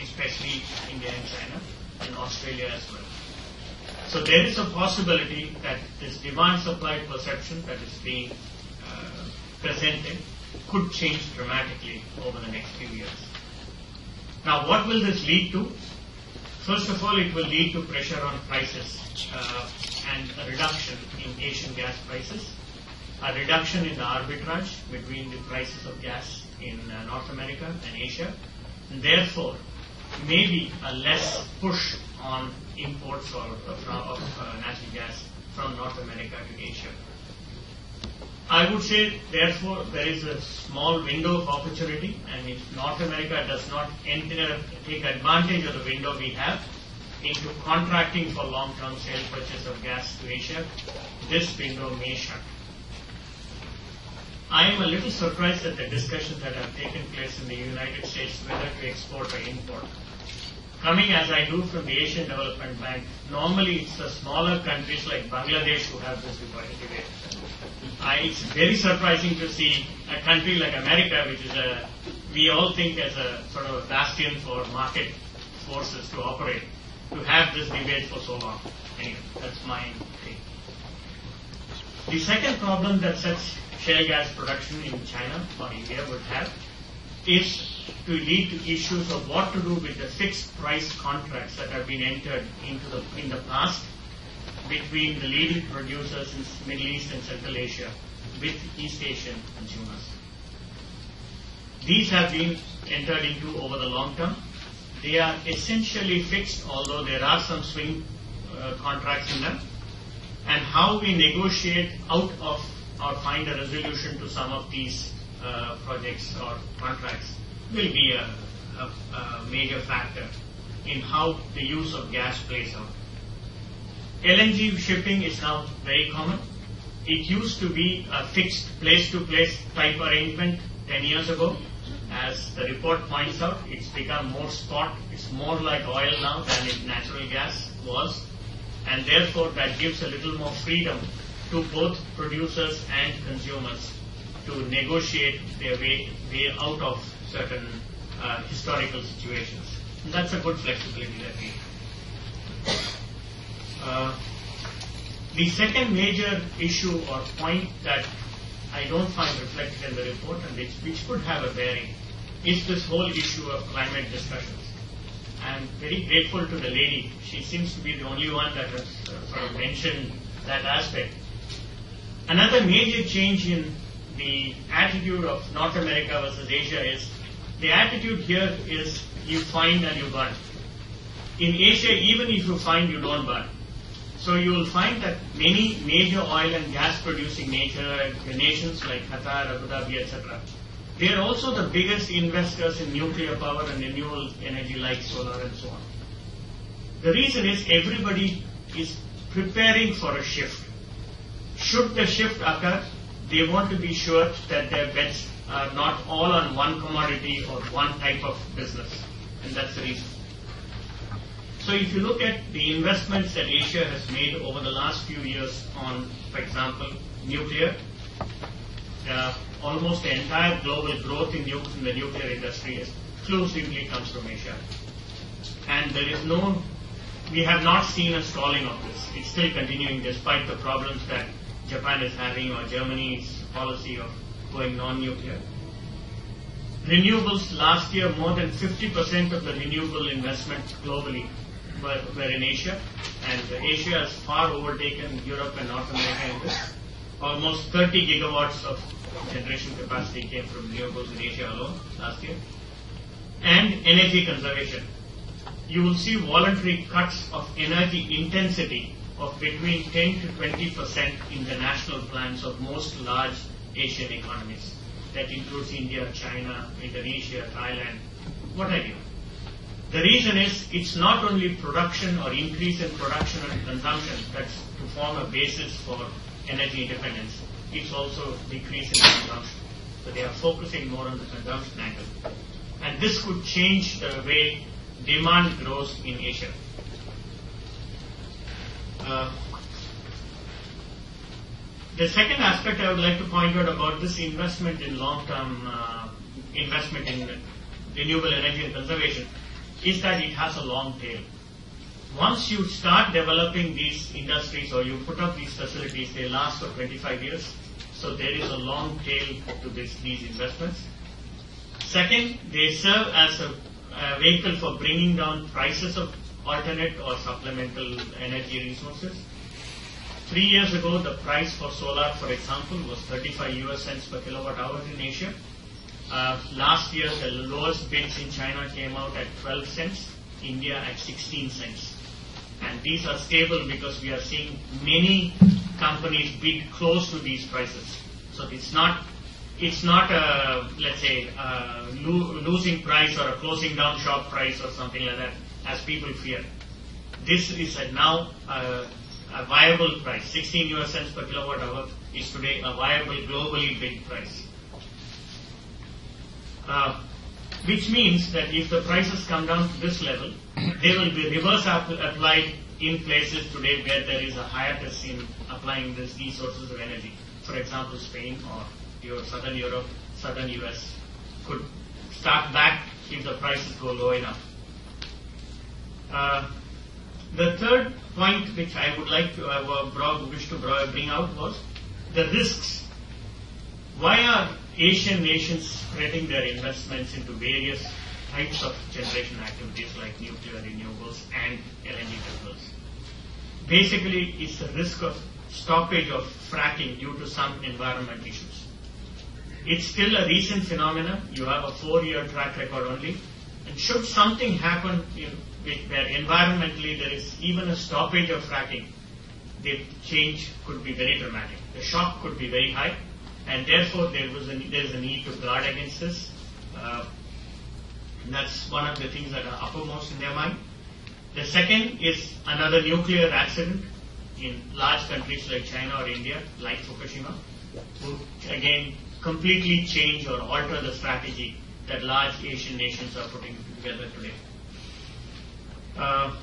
especially India and China and Australia as well. So there is a possibility that this demand supply perception that is being uh, presented could change dramatically over the next few years. Now, what will this lead to? First of all, it will lead to pressure on prices uh, and a reduction in Asian gas prices, a reduction in the arbitrage between the prices of gas in uh, North America and Asia, and therefore maybe a less push on imports or, of, uh, natural gas from North America to Asia. I would say, therefore, there is a small window of opportunity, and if North America does not enter, take advantage of the window we have into contracting for long-term sale purchase of gas to Asia, this window may shut. I am a little surprised at the discussions that have taken place in the United States whether to export or import. Coming as I do from the Asian Development Bank, normally it's the smaller countries like Bangladesh who have this debate. I, it's very surprising to see a country like America, which is a, we all think as a sort of a bastion for market forces to operate, to have this debate for so long. Anyway, that's my thing. The second problem that such shale gas production in China or India would have is to lead to issues of what to do with the fixed price contracts that have been entered into the, in the past between the leading producers in Middle East and Central Asia with East Asian consumers. These have been entered into over the long term. They are essentially fixed, although there are some swing uh, contracts in them. And how we negotiate out of or find a resolution to some of these uh, projects or contracts will be a, a, a major factor in how the use of gas plays out. LNG shipping is now very common. It used to be a fixed place-to-place type arrangement 10 years ago. As the report points out, it's become more spot. It's more like oil now than it natural gas was. And therefore, that gives a little more freedom to both producers and consumers to negotiate their way, way out of certain uh, historical situations. And that's a good flexibility that we have. Uh, the second major issue or point that I don't find reflected in the report and which, which could have a bearing is this whole issue of climate discussions. I'm very grateful to the lady. She seems to be the only one that has uh, sort of mentioned that aspect. Another major change in the attitude of North America versus Asia is the attitude here is you find and you burn. In Asia, even if you find, you don't burn. So you will find that many major oil and gas producing nations like Qatar, Abu Dhabi, etc., they are also the biggest investors in nuclear power and renewable energy like solar and so on. The reason is everybody is preparing for a shift. Should the shift occur, they want to be sure that their bets are not all on one commodity or one type of business. And that's the reason. So if you look at the investments that Asia has made over the last few years on, for example, nuclear, uh, almost the entire global growth in, nu- in the nuclear industry exclusively comes from Asia. And there is no, we have not seen a stalling of this. It's still continuing despite the problems that Japan is having or Germany's policy of going non-nuclear. Renewables last year, more than 50% of the renewable investments globally were, were in Asia, and Asia has far overtaken Europe and North America in this. Almost 30 gigawatts of generation capacity came from renewables in Asia alone last year. And energy conservation. You will see voluntary cuts of energy intensity of between 10 to 20 percent in the national plans of most large Asian economies. That includes India, China, Indonesia, Thailand, what have you. The reason is it's not only production or increase in production and consumption that's to form a basis for energy independence. It's also decrease in consumption. So they are focusing more on the consumption angle. And this could change the way demand grows in Asia. Uh, the second aspect I would like to point out about this investment in long-term uh, investment in renewable energy and conservation is that it has a long tail. Once you start developing these industries or you put up these facilities, they last for 25 years. So there is a long tail to this, these investments. Second, they serve as a, a vehicle for bringing down prices of alternate or supplemental energy resources. Three years ago, the price for solar, for example, was 35 US cents per kilowatt hour in Asia. Uh, last year, the lowest bids in China came out at 12 cents, India at 16 cents. And these are stable because we are seeing many companies bid close to these prices. So it's not it's not a let's say a lo- losing price or a closing down shop price or something like that, as people fear. This is now uh, a viable price. 16 US cents per kilowatt hour is today a viable globally bid price. Uh, which means that if the prices come down to this level, they will be reverse app- applied in places today where there is a hiatus in applying this, these sources of energy. For example, Spain or your southern Europe, southern US could start back if the prices go low enough. Uh, the third point which I would like to uh, wish to bring out was the risks. Why are Asian nations spreading their investments into various types of generation activities like nuclear renewables and LNG terminals? Basically, it's the risk of stoppage of fracking due to some environment issues. It's still a recent phenomenon. You have a four-year track record only. And should something happen in, with- where environmentally there is even a stoppage of fracking, the change could be very dramatic. The shock could be very high, and therefore there was a, there is a need to guard against this. Uh, that's one of the things that are uppermost in their mind. The second is another nuclear accident in large countries like China or India, like Fukushima, would again completely change or alter the strategy that large Asian nations are putting together today. Uh,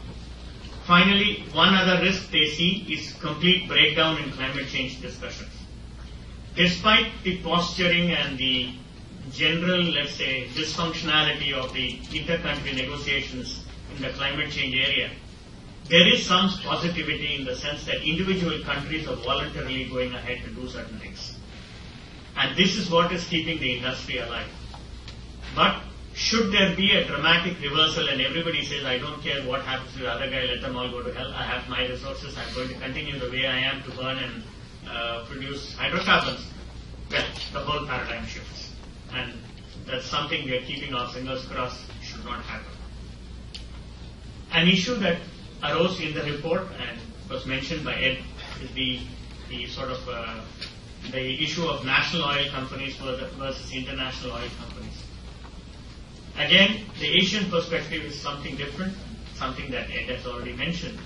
finally, one other risk they see is complete breakdown in climate change discussions. Despite the posturing and the general, let's say, dysfunctionality of the inter-country negotiations in the climate change area, there is some positivity in the sense that individual countries are voluntarily going ahead to do certain things. And this is what is keeping the industry alive. But should there be a dramatic reversal and everybody says, I don't care what happens to the other guy, let them all go to hell, I have my resources, I'm going to continue the way I am to burn and uh, produce hydrocarbons, well, the whole paradigm shifts. And that's something we are keeping our fingers crossed should not happen. An issue that arose in the report and was mentioned by Ed is the, the sort of uh, the issue of national oil companies versus international oil companies. Again, the Asian perspective is something different, something that Ed has already mentioned.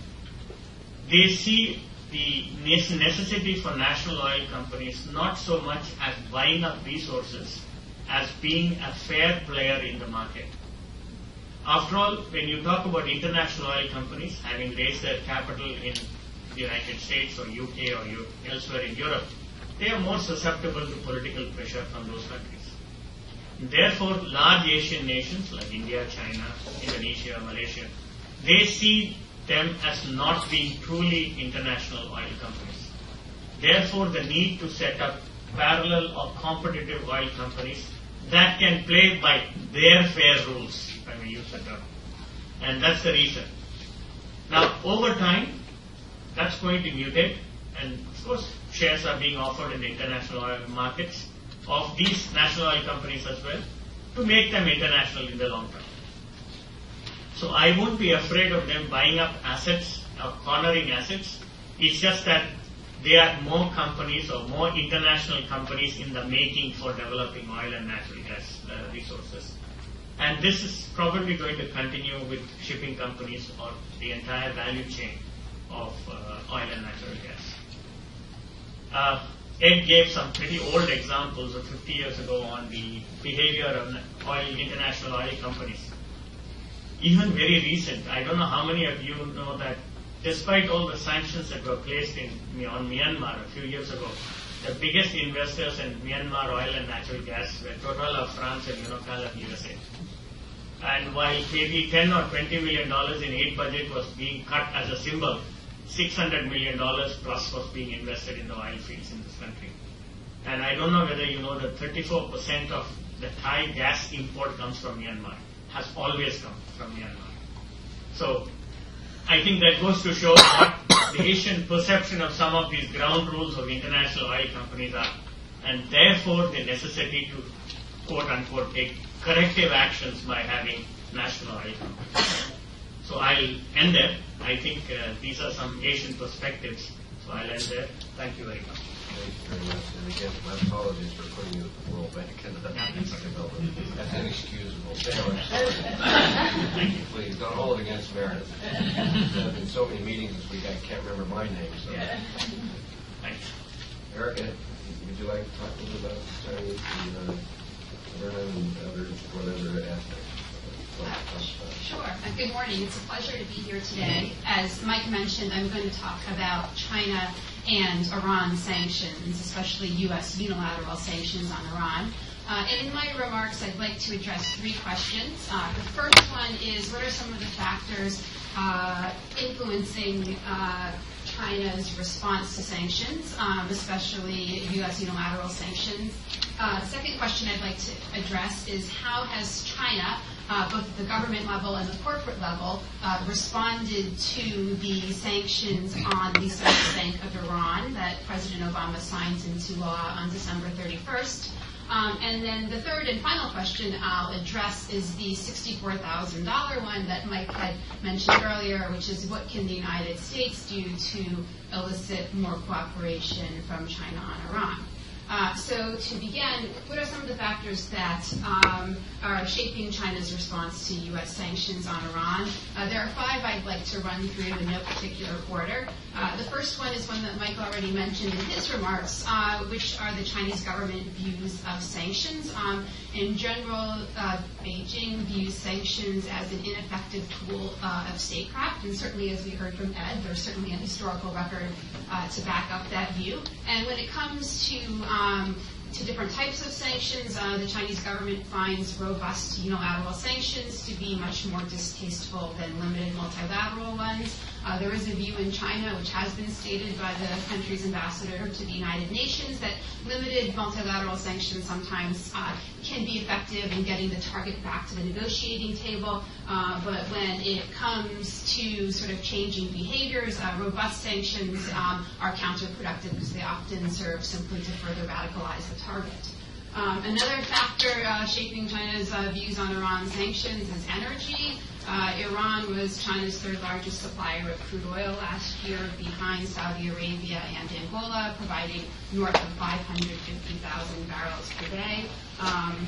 They see the necessity for national oil companies not so much as buying up resources as being a fair player in the market. After all, when you talk about international oil companies having raised their capital in the United States or UK or elsewhere in Europe, they are more susceptible to political pressure from those countries. Therefore, large Asian nations like India, China, Indonesia, Malaysia, they see them as not being truly international oil companies. Therefore, the need to set up parallel or competitive oil companies that can play by their fair rules, if I may use the term. And that's the reason. Now, over time, that's going to mutate, and of course, shares are being offered in the international oil markets of these national oil companies as well to make them international in the long term. So I won't be afraid of them buying up assets or cornering assets. It's just that there are more companies or more international companies in the making for developing oil and natural gas uh, resources. And this is probably going to continue with shipping companies or the entire value chain of uh, oil and natural gas. Uh, Ed gave some pretty old examples of 50 years ago on the behavior of oil, international oil companies. Even very recent, I don't know how many of you know that despite all the sanctions that were placed in, on Myanmar a few years ago, the biggest investors in Myanmar oil and natural gas were Total of France and Unocal of USA. And while maybe 10 or 20 million dollars in aid budget was being cut as a symbol, 600 million dollars plus was being invested in the oil fields in this country. And I don't know whether you know that 34% of the Thai gas import comes from Myanmar, has always come from Myanmar. So I think that goes to show what the Asian perception of some of these ground rules of international oil companies are, and therefore the necessity to quote unquote take corrective actions by having national oil companies. So I'll end there. I think uh, these are some Asian perspectives. So I'll end there. Thank you very much. Thank you very much. And again, my apologies for putting you at the World Bank That's inexcusable. Thank you. Please, don't hold it against Meredith. There's been so many meetings this week, I can't remember my name, so. Thanks. Erica, would you like to talk a little bit about Chinese and uh, and others, whatever aspects? Sure. Uh, good morning. It's a pleasure to be here today. As Mike mentioned, I'm going to talk about China and Iran sanctions, especially U.S. unilateral sanctions on Iran. Uh, and in my remarks, I'd like to address three questions. Uh, the first one is what are some of the factors uh, influencing uh, China's response to sanctions, um, especially U.S. unilateral sanctions? Uh, second question I'd like to address is how has China uh, both at the government level and the corporate level, uh, responded to the sanctions on the Central Bank of Iran that President Obama signed into law on December 31st. Um, and then the third and final question I'll address is the $64,000 one that Mike had mentioned earlier, which is what can the United States do to elicit more cooperation from China on Iran? Uh, so to begin, what are some of the factors that um, are shaping China's response to U.S. sanctions on Iran? Uh, there are five I'd like to run through in no particular order. Uh, the first one is one that Mike already mentioned in his remarks, uh, which are the Chinese government views of sanctions. Um, in general, uh, Beijing views sanctions as an ineffective tool uh, of statecraft, and certainly, as we heard from Ed, there's certainly a historical record to back up that view. And when it comes to um, to different types of sanctions. Uh, the Chinese government finds robust unilateral sanctions to be much more distasteful than limited multilateral ones. Uh, there is a view in China, which has been stated by the country's ambassador to the United Nations, that limited multilateral sanctions sometimes uh, can be effective in getting the target back to the negotiating table, uh, but when it comes to sort of changing behaviors, uh, robust sanctions um, are counterproductive because they often serve simply to further radicalize the target. Um, another factor uh, shaping China's uh, views on Iran sanctions is energy. Uh, Iran was China's third largest supplier of crude oil last year, behind Saudi Arabia and Angola, providing north of 550,000 barrels per day. Um,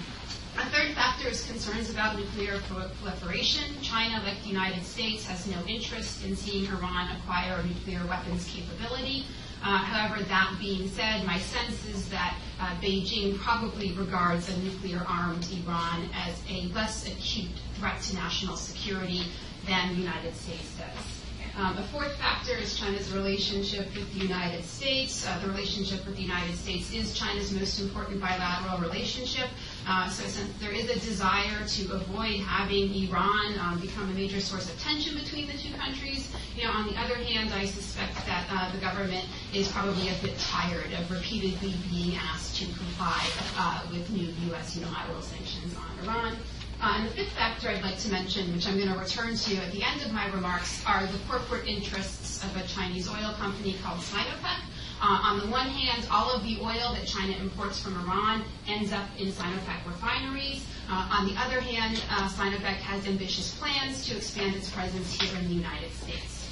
a third factor is concerns about nuclear proliferation. China, like the United States, has no interest in seeing Iran acquire nuclear weapons capability. Uh, however, that being said, my sense is that uh, Beijing probably regards a nuclear-armed Iran as a less acute threat to national security than the United States does. Um, a fourth factor is China's relationship with the United States. Uh, the relationship with the United States is China's most important bilateral relationship. Uh, so since there is a desire to avoid having Iran um, become a major source of tension between the two countries, you know, on the other hand, I suspect that uh, the government is probably a bit tired of repeatedly being asked to comply uh, with new U.S. unilateral sanctions on Iran. Uh, and the fifth factor I'd like to mention, which I'm going to return to at the end of my remarks, are the corporate interests of a Chinese oil company called Sinopec. Uh, on the one hand, all of the oil that China imports from Iran ends up in Sinopec refineries. Uh, on the other hand, uh, Sinopec has ambitious plans to expand its presence here in the United States.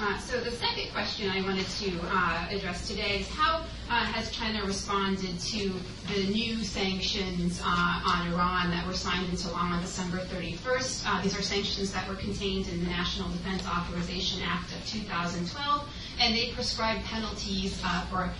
Uh, so the second question I wanted to uh, address today is how uh, has China responded to the new sanctions uh, on Iran that were signed into law on December 31st? Uh, these are sanctions that were contained in the National Defense Authorization Act of 2012, and they prescribe penalties for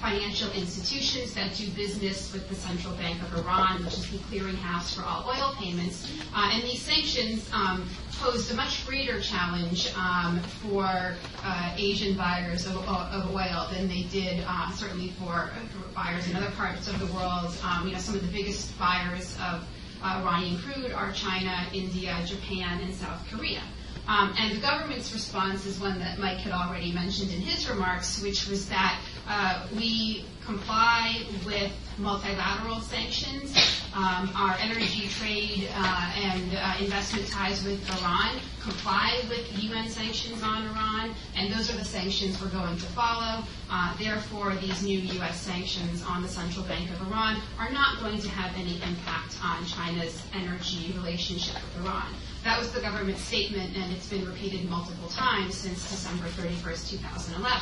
financial institutions that do business with the Central Bank of Iran, which is the clearinghouse for all oil payments. and these sanctions um, posed a much greater challenge um, for uh, Asian buyers of, of, oil than they did uh, certainly for, for, buyers in other parts of the world. Um, you know, some of the biggest buyers of uh, Iranian crude are China, India, Japan, and South Korea. Um, and the government's response is one that Mike had already mentioned in his remarks, which was that uh, we comply with multilateral sanctions. Um, our energy trade uh, and uh, investment ties with Iran comply with UN sanctions on Iran, and those are the sanctions we're going to follow. Uh, therefore, these new U.S. sanctions on the Central Bank of Iran are not going to have any impact on China's energy relationship with Iran. That was the government statement, and it's been repeated multiple times since December 31st, 2011.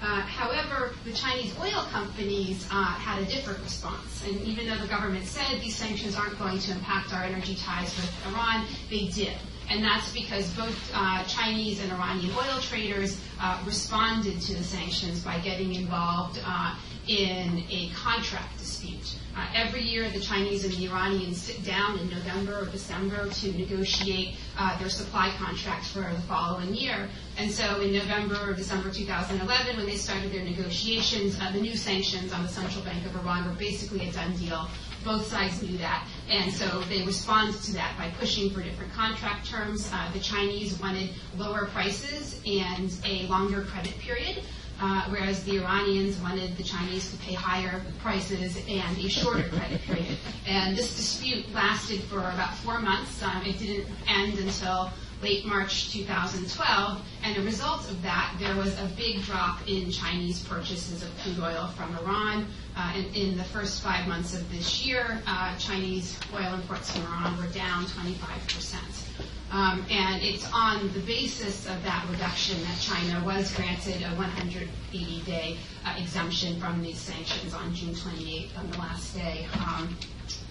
Uh, however, the Chinese oil companies uh, had a different response. And even though the government said these sanctions aren't going to impact our energy ties with Iran, they did. And that's because both uh, Chinese and Iranian oil traders uh, responded to the sanctions by getting involved uh, in a contract dispute. Uh, every year, the Chinese and the Iranians sit down in November or December to negotiate uh, their supply contract for the following year. And so in November or December 2011, when they started their negotiations, uh, the new sanctions on the Central Bank of Iran were basically a done deal. Both sides knew that. And so they responded to that by pushing for different contract terms. Uh, the Chinese wanted lower prices and a longer credit period. Uh, whereas the Iranians wanted the Chinese to pay higher prices and a shorter credit period. And this dispute lasted for about four months. Um, it didn't end until late March 2012, and as a result of that, there was a big drop in Chinese purchases of crude oil from Iran. Uh, in, in, the first five months of this year, uh, Chinese oil imports from Iran were down 25 percent. Um, and it's on the basis of that reduction that China was granted a 180-day uh, exemption from these sanctions on June 28th, on the last day um,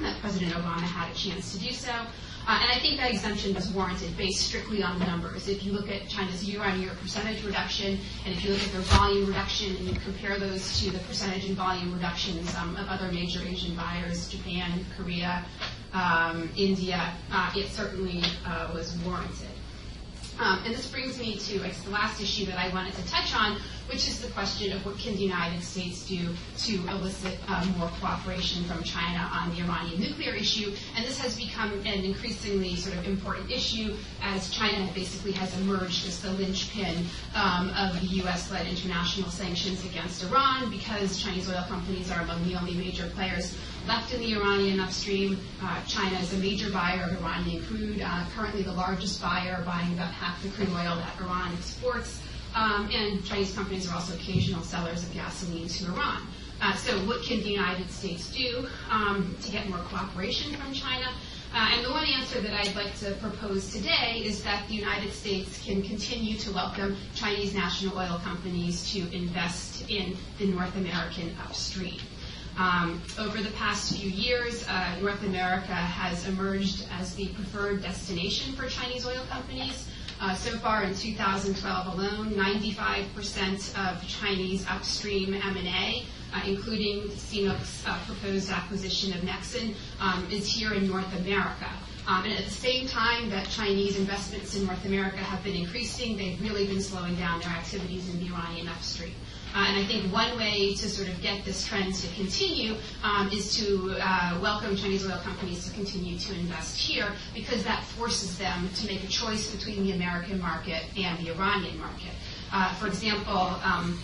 that President Obama had a chance to do so. Uh, and I think that exemption was warranted based strictly on the numbers. If you look at China's year-on-year percentage reduction, and if you look at their volume reduction, and you compare those to the percentage and volume reductions um, of other major Asian buyers, Japan, Korea, um, India, uh, it certainly uh, was warranted. Um, and this brings me to I guess, the last issue that I wanted to touch on, which is the question of what can the United States do to elicit uh, more cooperation from China on the Iranian nuclear issue. And this has become an increasingly sort of important issue as China basically has emerged as the linchpin um, of the U.S.-led international sanctions against Iran because Chinese oil companies are among the only major players left in the Iranian upstream. Uh, China is a major buyer of Iranian crude, uh, currently the largest buyer, buying about half the crude oil that Iran exports. Um, and Chinese companies are also occasional sellers of gasoline to Iran. Uh, so what can the United States do um, to get more cooperation from China? Uh, and the one answer that I'd like to propose today is that the United States can continue to welcome Chinese national oil companies to invest in the North American upstream. Um, over the past few years, uh, North America has emerged as the preferred destination for Chinese oil companies. Uh, so far in 2012 alone, 95% of Chinese upstream M&A uh, including CNOOC's uh, proposed acquisition of Nexen, um, is here in North America. Um, and at the same time that Chinese investments in North America have been increasing, they've really been slowing down their activities in the Iranian upstream. Uh, and I think one way to sort of get this trend to continue um, is to uh, welcome Chinese oil companies to continue to invest here because that forces them to make a choice between the American market and the Iranian market. Uh, for example, um,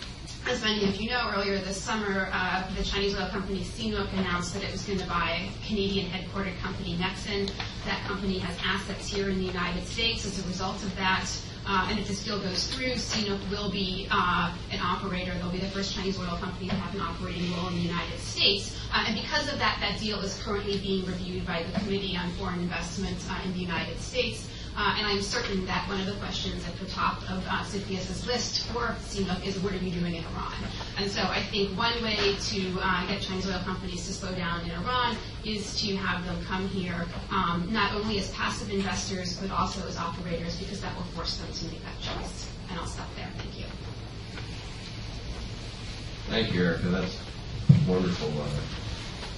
as many of you know, earlier this summer, uh, the Chinese oil company CNOOC announced that it was going to buy Canadian headquartered company Nexen. That company has assets here in the United States as a result of that. Uh, and if this deal goes through, CNOOC will be uh, an operator. They'll be the first Chinese oil company to have an operating role in the United States. Uh, and because of that, that deal is currently being reviewed by the Committee on Foreign Investment uh, in the United States. Uh, and I'm certain that one of the questions at the top of uh, CFIUS's list for CNOOC is what are you doing in Iran? And so I think one way to uh, get Chinese oil companies to slow down in Iran is to have them come here um, not only as passive investors but also as operators because that will force them to make that choice. And I'll stop there. Thank you. Thank you, Erica. That's wonderful. Uh,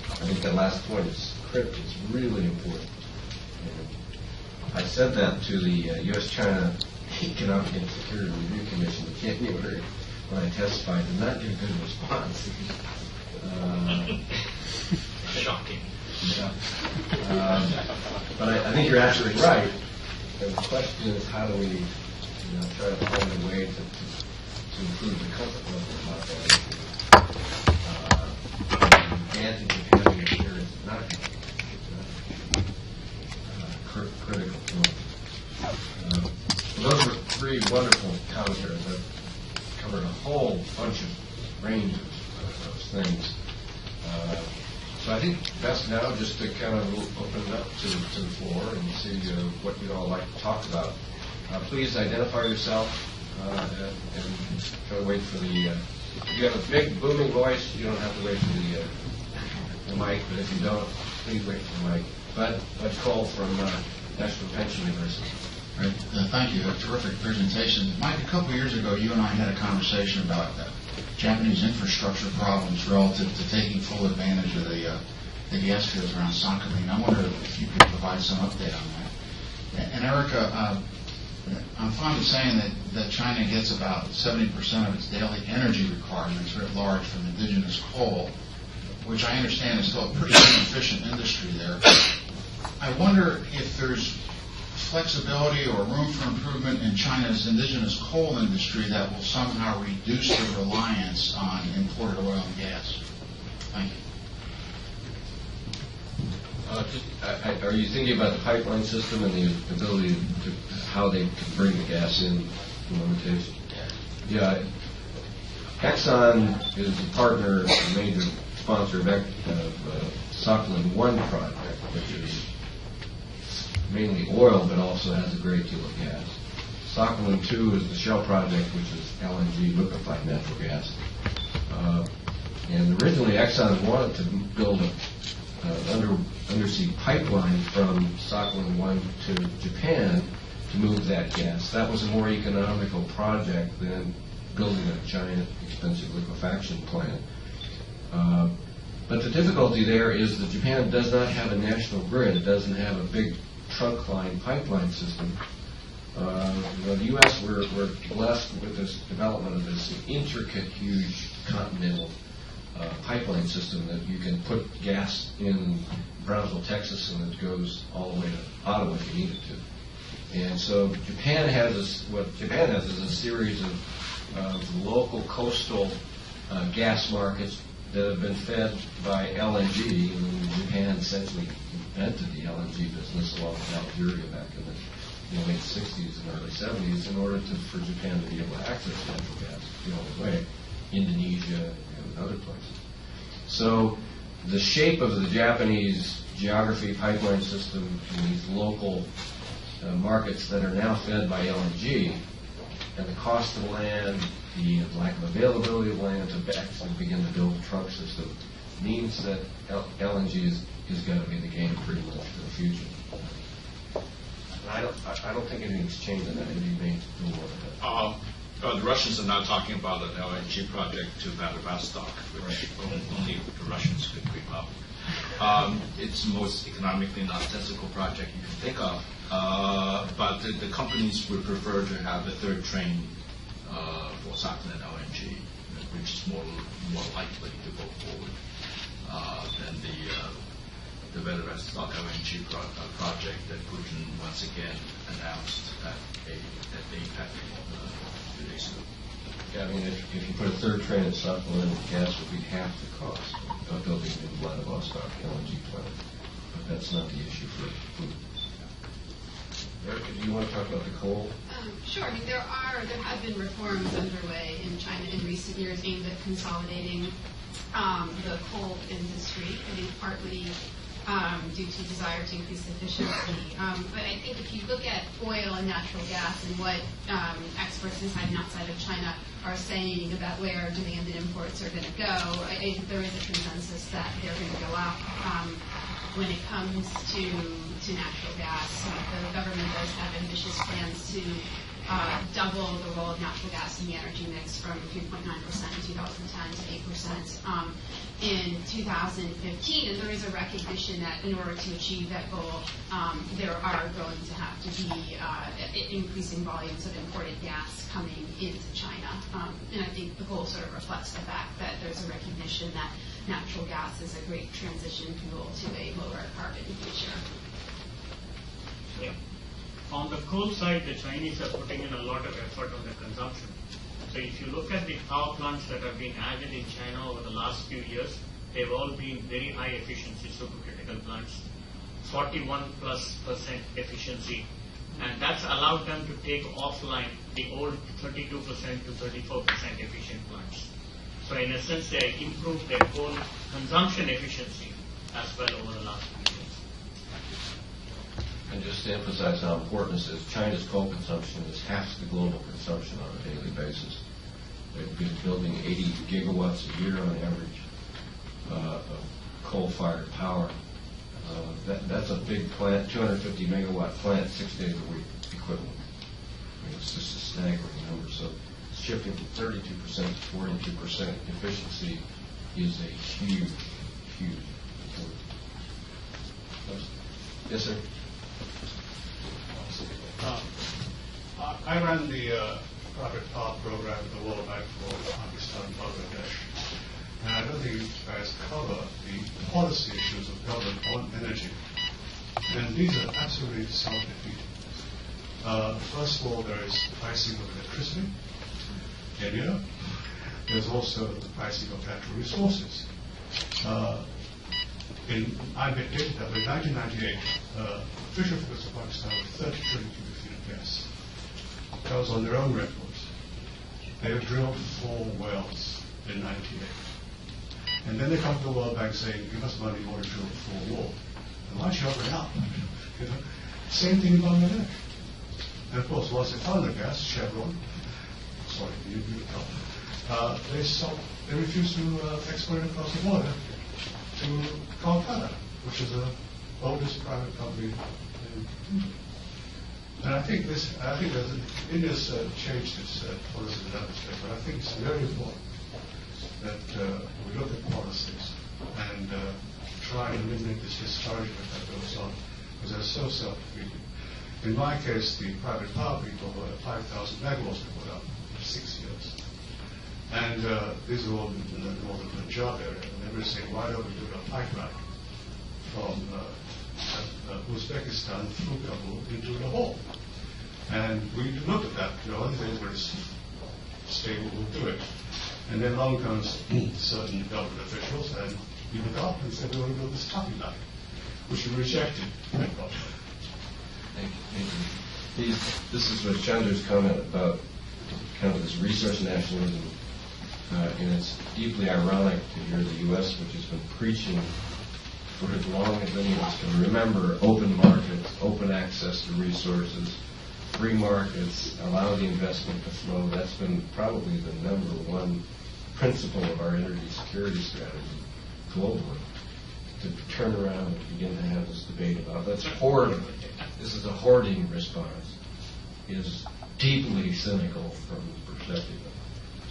I think that last point is. It's really important. And I said that to the uh, U.S.-China Economic and Security Review Commission in January when I testified, and not get a good response. Uh, Shocking. yeah. Um, But I I think you're absolutely right. The question is, how do we, you know, try to find a way to to to improve the comfort level that issue? Uh, The advantage of having experience not uh, cri- critical to it. Uh, Those were three wonderful commentaries that covered a whole bunch of range of of things. Uh, So I think best now just to kind of open it up to to the floor and see uh, what you'd all like to talk about. Uh, Please identify yourself uh, and and try to wait for the, uh, if you have a big booming voice, you don't have to wait for the uh, the mic, but if you don't, please wait for the mic. Bud, Bud Cole from National Defense University. Right. Uh, Thank you. A terrific presentation. Mike, a couple years ago, you and I had a conversation about uh, Japanese infrastructure problems relative to taking full advantage of the, uh, the gas fields around Sakhalin. I wonder if you could provide some update on that. And- Erica, uh, I'm fond of saying that, that China gets about 70% of its daily energy requirements writ large from indigenous coal, which I understand is still a pretty inefficient industry there. I wonder if there's flexibility or room for improvement in China's indigenous coal industry that will somehow reduce the reliance on imported oil and gas. Thank you. Uh, just, I- I- Are you thinking about the pipeline system and the ability to, how they can bring the gas in, limitation? Yeah. Exxon is a partner, a major sponsor of of, uh, Sakhalin One project, which is mainly oil, but also has a great deal of gas. Sakhalin Two is the Shell project, which is LNG, liquefied natural gas. Uh, And originally Exxon wanted to build a uh, under, undersea pipeline from Sakhalin 1 to Japan to move that gas. That was a more economical project than building a giant expensive liquefaction plant. Uh, But the difficulty there is that Japan does not have a national grid. It doesn't have a big trunk line pipeline system. Uh, the U.S., we're, we're blessed with this development of this intricate, huge continental uh, pipeline system that you can put gas in Brownsville, Texas, and it goes all the way to Ottawa if you need it to. And so Japan has this, what Japan has is a series of, local coastal uh, gas markets that have been fed by LNG. and Japan essentially invented the LNG business along with Algeria back in the you know, late 60s and early 70s in order to, for Japan to be able to access natural gas the only way. Indonesia and other places. So the shape of the Japanese geography pipeline system and these local uh, markets that are now fed by LNG and the cost of land, the lack of availability of land to begin to build a trunk system means that LNG is, is going to be the game pretty much for the future. And I don't, I I don't think anything's changed in that. It remains the war. Uh, uh, The Russians are now talking about an LNG project to Vladivostok, which only the Russians could dream up. Um, It's the most economically nonsensical project you can think of, Uh, but the the companies would prefer to have a third train uh, for Sakhalin LNG, which is more more likely to go forward uh, than the uh, the Vladivostok LNG pro- uh, project that Putin once again announced at a at the APEC uh, two days ago. Yeah, I mean, if, if you put a third train at Sakhalin, gas would be half the cost of building a Vladivostok LNG plant. But that's not the issue for food. Erica, do you want to talk about the coal? Um, Sure, I mean, there are, there have been reforms underway in China in recent years aimed at consolidating um, the coal industry, I think partly um, due to desire to increase efficiency. Um, But I think if you look at oil and natural gas and what um, experts inside and outside of China are saying about where demand and imports are going to go, I I there is a consensus that they're going to go up. Um, when it comes to, to natural gas. The government does have ambitious plans to uh, double the role of natural gas in the energy mix from 3.9% in 2010 to 8% um, in 2015. And there is a recognition that in order to achieve that goal, um, there are going to have to be uh, increasing volumes of imported gas coming into China. Um, And I think the goal sort of reflects the fact that there's a recognition that natural gas is a great transition fuel to a lower carbon future. Yeah. On the coal side, the Chinese are putting in a lot of effort on the consumption. So if you look at the power plants that have been added in China over the last few years, they've all been very high efficiency supercritical plants, 41 plus percent efficiency, and that's allowed them to take offline the old 32 percent to 34 percent efficient plants. So in a sense, they improved their coal consumption efficiency as well over the last few years. And just to emphasize how important this is, China's coal consumption is half the global consumption on a daily basis. They've been building 80 gigawatts a year on average uh, of coal-fired power. Uh, that, that's a big plant, 250 megawatt plant, six days a week equivalent. I mean, it's just a staggering number. So shifting from 32% to 42% efficiency is a huge, huge. Yes, sir. Uh, I I ran the uh, private power program at the World Bank for Pakistan, Bangladesh. And I don't think you guys cover the policy issues of government on energy. And these are absolutely self-defeating. Uh, First of all, there is the pricing of electricity in India. There's also the pricing of natural resources. Uh, in IBIT data that in 1998, uh, official figures of Pakistan were 30 trillion cubic feet of gas. Was on their own records. They have drilled four wells in 98. And then they come to the World Bank saying, give us money in order to drill four more. And why should we up? You know? Same thing in Bangladesh. And of course, once they found the gas, Chevron, sorry, you, you tell uh, they stopped, they refused to uh, export it across the border to Calcutta, which is the oldest private company in India. And I think this, I think that India's uh, changed its uh, policy in that respect, but I think it's very important that uh, we look at policies and uh, try and eliminate this discouragement that goes on, because they're so self-defeating. In my case, the private power people were 5,000 megawatts we put up in six years. And uh, these are all in the northern Punjab area. And they were saying, why don't we do a pipeline from uh, Uzbekistan through Kabul into the hole. And we looked at that. You know, other things were stable, we'll do it. And then along comes certain government officials and we looked up and said we want to build this topping line, which we rejected. Thank you. Thank you. This is what Chander's comment about kind of this resource nationalism. Uh, and it's deeply ironic to hear the U.S., which has been preaching for as long as anyone can remember open markets, open access to resources, free markets, allow the investment to flow. That's been probably the number one principle of our energy security strategy globally. To turn around and begin to have this debate about that's hoarding. This is a hoarding response. Is deeply cynical from the perspective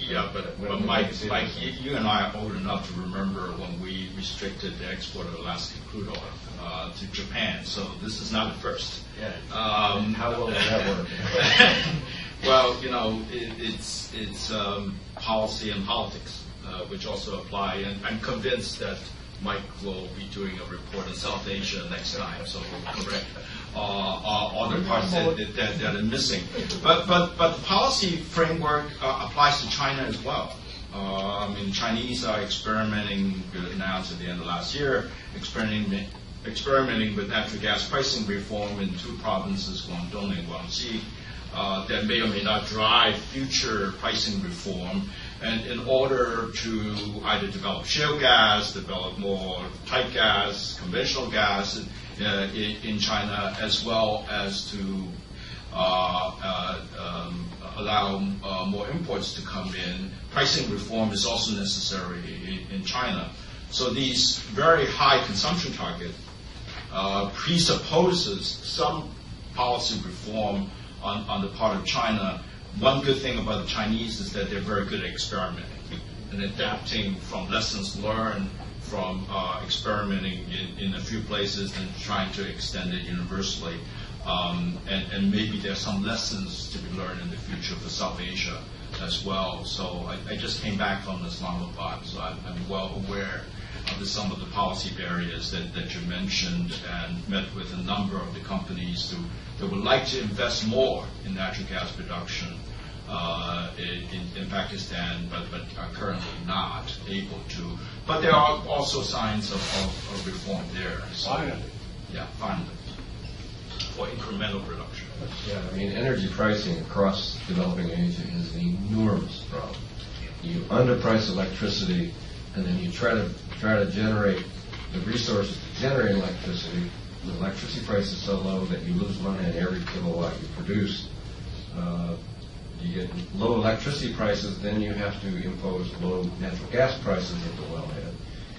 Yeah, but, but Mike, Mike, you you and I are old enough to remember when we restricted the export of Alaskan crude oil uh, to Japan, so this is not the first. Um, How well does that work? Well, you know, it, it's, it's um, policy and politics, uh, which also apply, and I'm convinced that Mike will be doing a report on South Asia next time, so we'll correct other parts that, that, that are missing. But, but, but the policy framework uh, applies to China as well. Uh, I mean, Chinese are experimenting, uh, announced at the end of last year, experimenting, experimenting with natural gas pricing reform in two provinces, Guangdong and Guangxi, uh, that may or may not drive future pricing reform. And in order to either develop shale gas, develop more tight gas, conventional gas uh, in, in China, as well as to uh, uh, um, allow uh, more imports to come in. Pricing reform is also necessary in, in China. So these very high consumption targets uh, presupposes some policy reform on, on the part of China. One good thing about the Chinese is that they're very good at experimenting and adapting from lessons learned from uh, experimenting in, in a few places and trying to extend it universally. Um, and, and maybe there's some lessons to be learned in the future for South Asia as well. So I, I just came back from Islamabad, so I'm, I'm well aware of some of the policy barriers that, that you mentioned and met with a number of the companies who, that would like to invest more in natural gas production uh, in, in Pakistan, but, but are currently not able to. But there are also signs of, of, of reform there. So, Finally. Yeah, finally. For incremental production. Yeah, I mean, energy pricing across developing Asia is an enormous problem. You underprice electricity, and then you try to try to generate the resources to generate electricity. The electricity price is so low that you lose money on every kilowatt you produce. Uh, you get low electricity prices, then you have to impose low natural gas prices at the wellhead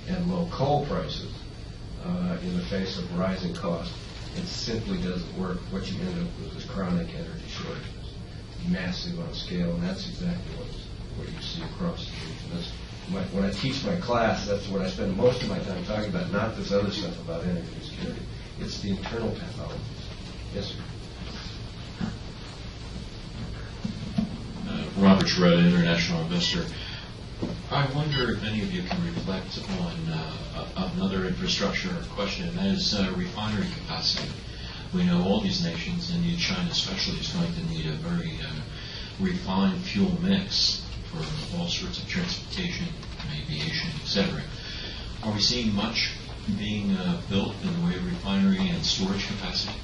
and low coal prices uh, in the face of rising costs. It simply doesn't work. What you end up with is chronic energy shortages, massive on scale, and that's exactly what's, what you see across the region. That's my, when I teach my class, that's what I spend most of my time talking about, not this other stuff about energy security. It's the internal pathologies. Yes, sir. Robert international investor. I wonder if any of you can reflect on uh, another infrastructure question, and that is uh, refinery capacity. We know all these nations, India, China especially, is going to need a very uh, refined fuel mix for all sorts of transportation, aviation, etc. Are we seeing much being uh, built in the way of refinery and storage capacity?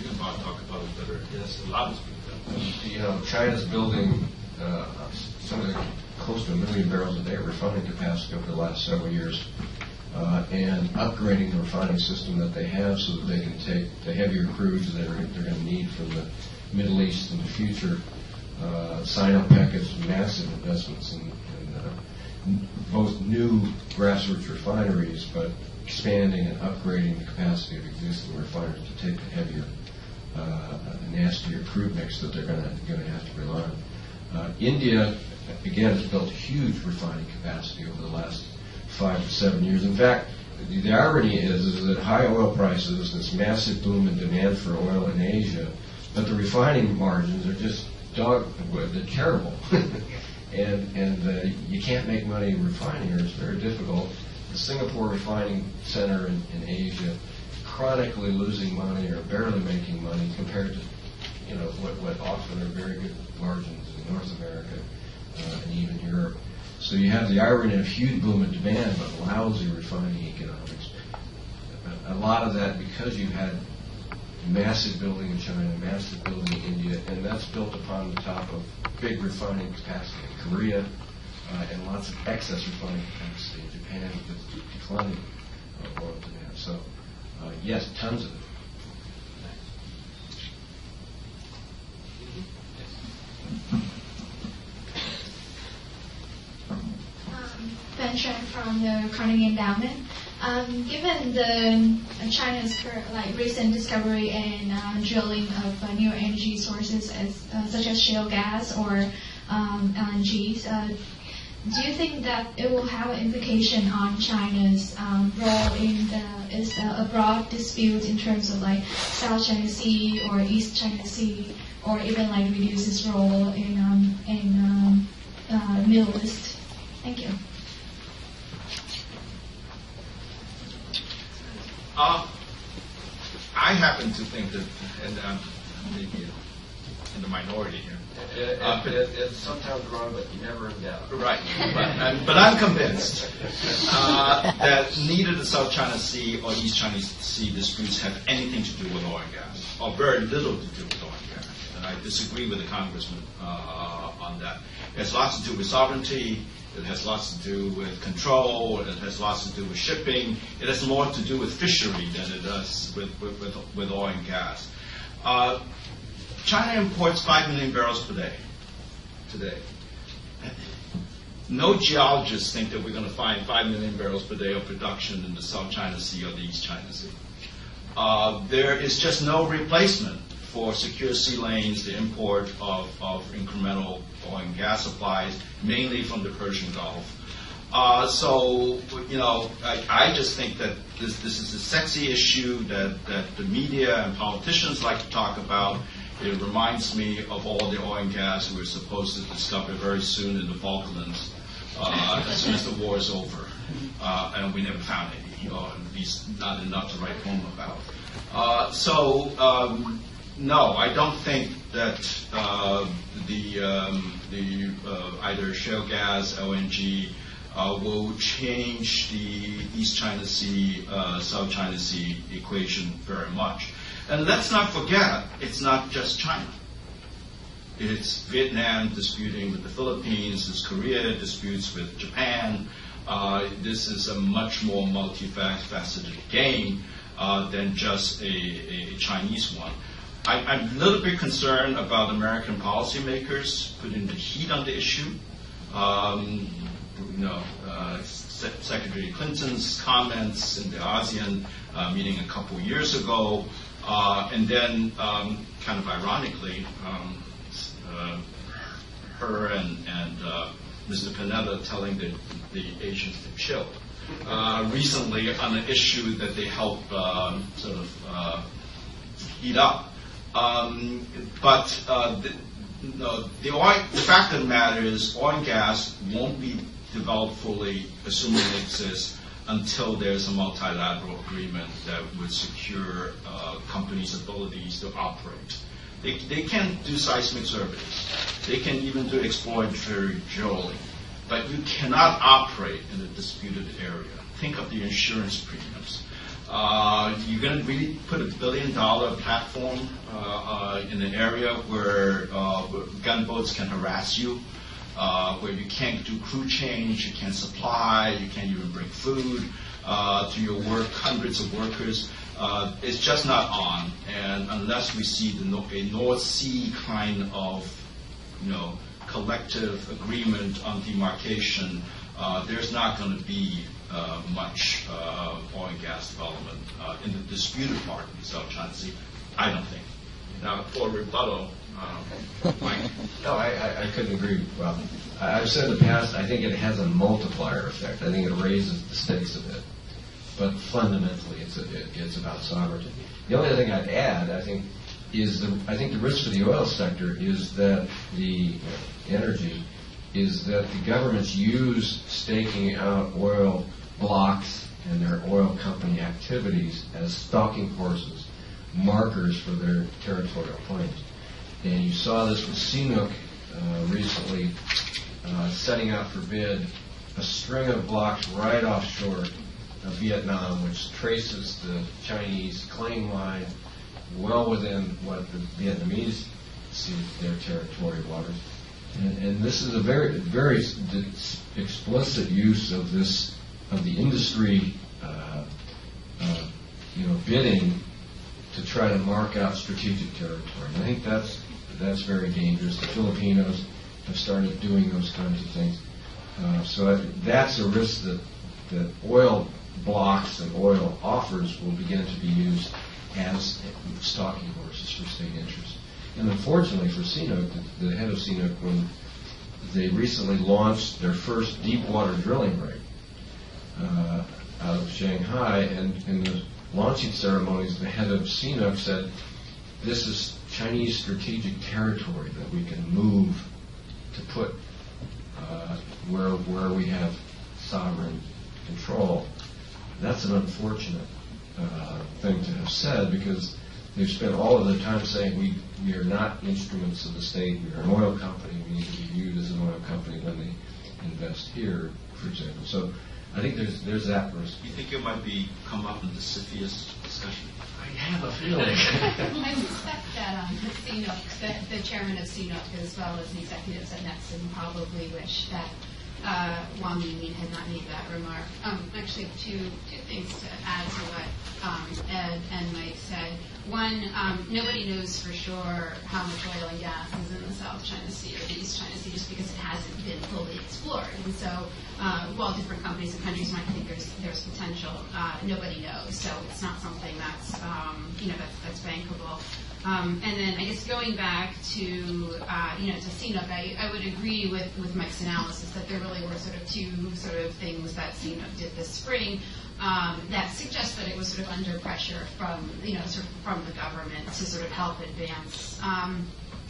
You and Bob talk about it better. Yes, a lot is being. You know, China's building uh, something close to a million barrels a day of refining capacity over the last several years, uh, and upgrading the refining system that they have so that they can take the heavier crudes that are, they're going to need from the Middle East in the future. Uh, Sinopec has massive investments in, in uh, both new grassroots refineries, but expanding and upgrading the capacity of existing refineries to take the heavier uh, nastier crude mix that they're going to have to rely on. Uh, India, again, has built huge refining capacity over the last five to seven years. In fact, the, the irony is, is that high oil prices, this massive boom in demand for oil in Asia, but the refining margins are just dog wood. They're terrible. and and uh, you can't make money refining, or it's very difficult. The Singapore refining center in, in Asia chronically losing money or barely making money compared to, you know, what, what often are very good margins in North America uh, and even Europe. So you have the irony of huge boom in demand, but lousy refining economics. A- A lot of that because you had massive building in China, massive building in India, and that's built upon the top of big refining capacity in Korea, uh, and lots of excess refining capacity in Japan with declining uh, oil demand. So, uh, yes, tons of it. Um, Ben from the Carnegie Endowment. Um, given the uh, China's current, like recent discovery and uh, drilling of uh, new energy sources as, uh, such as shale gas or um, LNGs, do you think that it will have an implication on China's um, role in the is a broad dispute in terms of like South China Sea or East China Sea, or even like reduce its role in um, in um, uh, Middle East? Thank you. Uh, I happen to think that, and I'm maybe in the minority here. Uh, but- it's sometimes wrong, but never in doubt. Right, but, and- but I'm convinced uh, that neither the South China Sea or East China Sea disputes have anything to do with oil and gas, or very little to do with oil and gas. And I disagree with the congressman uh, on that. It has lots to do with sovereignty. It has lots to do with control. It has lots to do with shipping. It has more to do with fishery than it does with, with, with, with oil and gas. Uh, China imports 5 million barrels per day today. No geologists think that we're going to find 5 million barrels per day of production in the South China Sea or the East China Sea. Uh, there is just no replacement for secure sea lanes, the import of, of incremental oil and gas supplies, mainly from the Persian Gulf. Uh, so, you know, I, I just think that this, this is a sexy issue that, that the media and politicians like to talk about. It reminds me of all the oil and gas we're supposed to discover very soon in the Falklands, uh, as soon as the war is over. Uh, and we never found any, or at least not enough to write home about. Uh, so, um, no, I don't think that uh, the, um, the uh, either shale gas, LNG, uh, will change the East China Sea, uh, South China Sea equation very much. And let's not forget, it's not just China. It's Vietnam disputing with the Philippines, it's Korea disputes with Japan. Uh, this is a much more multifaceted game uh, than just a, a Chinese one. I, I'm a little bit concerned about American policymakers putting the heat on the issue. Um, you know, uh, Se- Secretary Clinton's comments in the ASEAN uh, meeting a couple years ago, uh, and then, um, kind of ironically, um, uh, her and, and uh, Mr. Panetta telling the, the Asians to chill. Uh, recently, on an issue that they help um, sort of uh, heat up. Um, but uh, the, no, the, oil, the fact of the matter is, oil and gas won't be developed fully, assuming it exists, until there's a multilateral agreement that would secure uh, companies' abilities to operate. They, they can do seismic surveys. They can even do exploratory drilling. But you cannot operate in a disputed area. Think of the insurance premiums. Uh, you're going to really put a billion dollar platform uh, uh, in an area where uh, gunboats can harass you, uh, where you can't do crew change, you can't supply, you can't even bring food uh, to your work, hundreds of workers. Uh, it's just not on. And unless we see the, a North Sea kind of you know, collective agreement on demarcation, uh, there's not going to be uh, much oil and gas development in the disputed part of the South China Sea. I don't think. Now, for rebuttal, um, No, I, I, I couldn't agree, Rob. I, I've said in the past, I think it has a multiplier effect. I think it raises the stakes a bit. But fundamentally, it's, a, it, it's about sovereignty. The only thing I'd add, I think, is the, I think the risk for the oil sector is that the energy is that the governments use staking out oil blocks and their oil company activities as stalking horses, markers for their territorial claims. And you saw this with CNOOC uh, recently uh, setting out for bid a string of blocks right offshore of Vietnam, which traces the Chinese claim line well within what the Vietnamese see as their territorial waters. And, and this is a very, very explicit use of this, of the industry, uh, uh, you know, bidding to try to mark out strategic territory. And I think that's, that's very dangerous. The Filipinos have started doing those kinds of things. Uh, so that's a risk that, that oil blocks and oil offers will begin to be used as stalking horses for state interests. And unfortunately for CNOOC, the, the head of CNOOC, when they recently launched their first deep water drilling rig uh, out of Shanghai, and in the launching ceremonies, the head of CNOOC said, this is Chinese strategic territory that we can move to put uh, where, where we have sovereign control. That's an unfortunate uh, thing to have said because they've spent all of their time saying we, we are not instruments of the state, we are an oil company, we need to be viewed as an oil company when they invest here, for example. So I think there's, there's that risk. You think it might be come up in the CFIUS discussion? I have a feeling. I suspect that um, the, the chairman of CNOOC, as well as the executives at Nexen, probably wish that uh, Wang Yilin had not made that remark. Um, actually, two two things to add to what um, Ed and Mike said. One, um, nobody knows for sure how much oil and gas is in the South China Sea or the East China Sea, just because it hasn't been fully explored. And so, uh, while different companies and countries might think there's there's potential, uh, nobody knows. So it's not something that's um, you know that's, that's bankable. Um, and then I guess going back to, uh, you know, to CNOOC, I, I would agree with, with Mike's analysis that there really were sort of two sort of things that CNOOC did this spring um, that suggests that it was sort of under pressure from, you know, sort of from the government to sort of help advance um,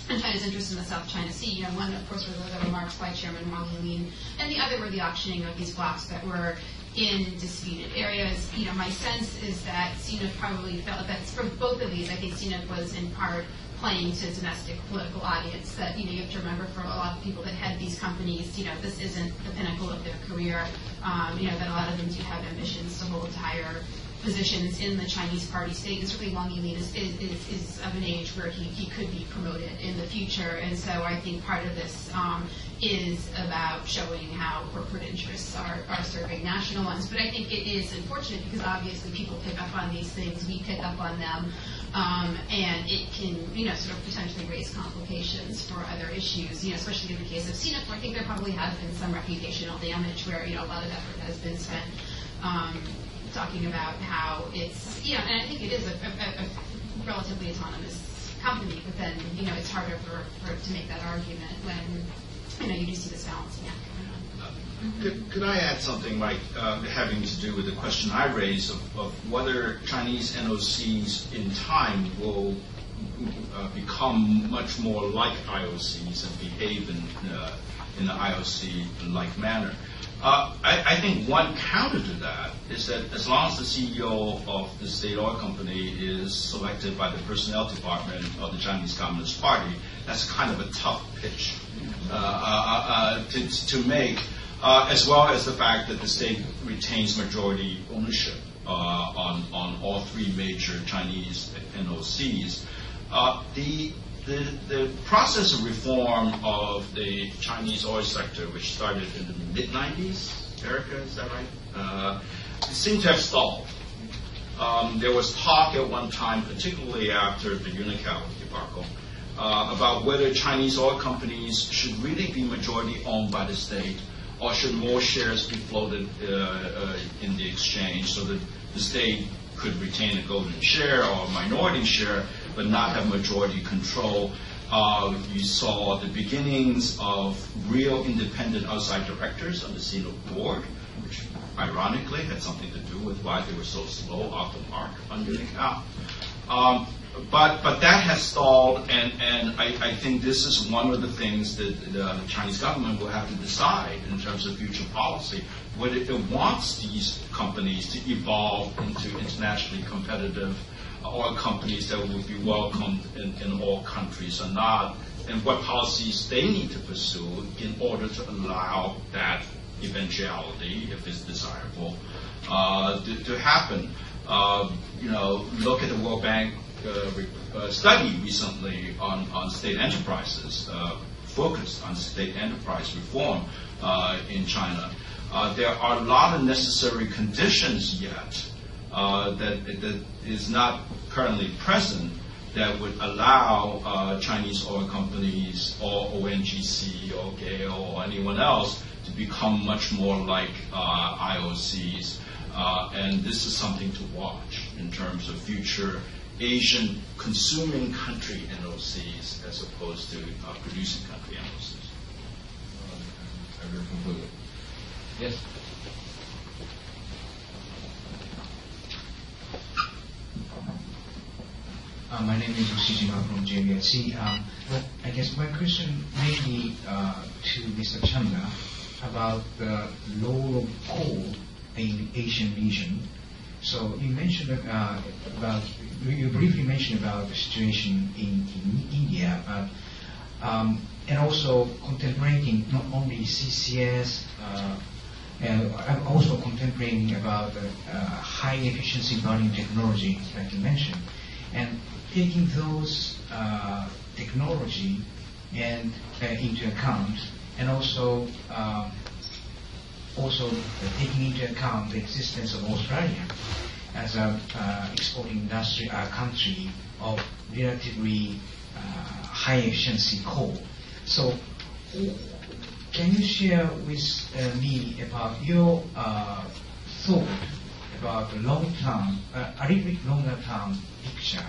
and China's interest in the South China Sea. You know, one, of course, were the remarks by Chairman Wang Yilin, and the other were the auctioning of these blocks that were in disputed areas. You know, my sense is that CNOOC probably felt that for both of these, I think CNOOC was in part playing to domestic political audience that, you know, you have to remember for a lot of people that head these companies, you know, this isn't the pinnacle of their career, um, you know, that a lot of them do have ambitions to hold higher positions in the Chinese party state. And certainly Wang Yilin is, is, is, is of an age where he, he could be promoted in the future. And so I think part of this um, is about showing how corporate interests are, are serving national ones. But I think it is unfortunate because obviously people pick up on these things, we pick up on them, um, and it can, you know, sort of potentially raise complications for other issues, you know, especially in the case of CNOOC, where I think there probably has been some reputational damage where, you know, a lot of effort has been spent um, talking about how it's, you know, and I think it is a, a, a relatively autonomous company, but then, you know, it's harder for, for to make that argument when, you know, you do see this balancing act. Could, could I add something, Mike, uh, having to do with the question I raised of, of whether Chinese NOCs in time will uh, become much more like IOCs and behave in, uh, in the IOC-like manner? Uh, I, I, think one counter to that is that as long as the CEO of the state oil company is selected by the personnel department of the Chinese Communist Party, that's kind of a tough pitch uh, uh, to, to, make, as well as the fact that the state retains majority ownership on, on all three major Chinese NOCs. the the, the process of reform of the Chinese oil sector, which started in the mid 90s, Erica, is that right? Uh, seemed to have stalled. Um, there was talk at one time, particularly after the Unocal debacle, uh, about whether Chinese oil companies should really be majority owned by the state or should more shares be floated uh, uh in the exchange so that the state could retain a golden share or a minority share, but not have majority control. Uh, you saw the beginnings of real independent outside directors on the CNOOC board, which ironically had something to do with why they were so slow off the mark under the cap. Um, but but that has stalled, and, and I, I think this is one of the things that the Chinese government will have to decide in terms of future policy whether it wants these companies to evolve into internationally competitive oil companies that will be welcomed in, in all countries or not, and what policies they need to pursue in order to allow that eventuality, if it's desirable, uh, to, to happen. Uh, you know, look at the World Bank uh, uh, study recently on, on state enterprises, uh, focused on state enterprise reform uh, in China. There are a lot of necessary conditions yet that, that is not currently present that would allow uh, Chinese oil companies or ONGC or GAIL or anyone else to become much more like uh, IOCs. Uh, and this is something to watch in terms of future Asian consuming country NOCs as opposed to uh, producing country NOCs. I will conclude. Yes? Uh, my name is Ushijima from JBIC. Um, I guess my question may be uh, to Mr. Chander about the role of coal in the Asian region. So you mentioned uh, about, you briefly mentioned about the situation in, in India, but, um, and also contemplating not only CCS, uh, and I'm also contemplating about the uh, high efficiency burning technology, like you mentioned, and taking those uh, technology and uh, into account, and also um, also taking into account the existence of Australia as an uh, exporting industry country of relatively uh, high efficiency coal. So, can you share with uh, me about your thought about the long term, uh, a little bit longer term picture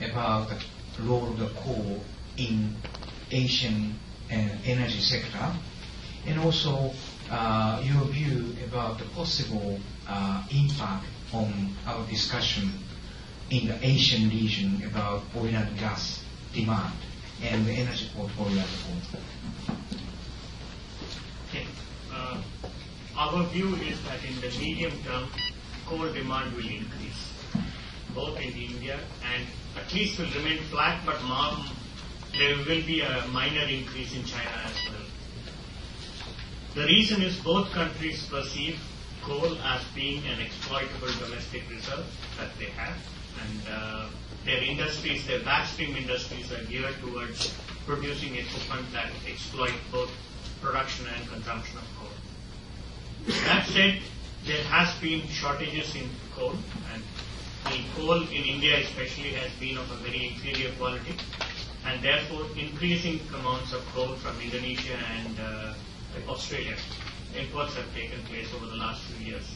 about the role of the coal in Asian energy sector, and also your view about the possible impact on our discussion in the Asian region about oil and gas demand and the energy portfolio as a whole. Okay. Uh, Our view is that in the medium term, coal demand will increase, both in India and at least will remain flat, but more, there will be a minor increase in China as well. The reason is both countries perceive coal as being an exploitable domestic reserve that they have, and uh, their industries, their backstream industries are geared towards producing equipment that exploit both production and consumption of coal. That said, there has been shortages in coal, and the coal in India especially has been of a very inferior quality, and therefore increasing amounts of coal from Indonesia and uh, Australia. Imports have taken place over the last few years.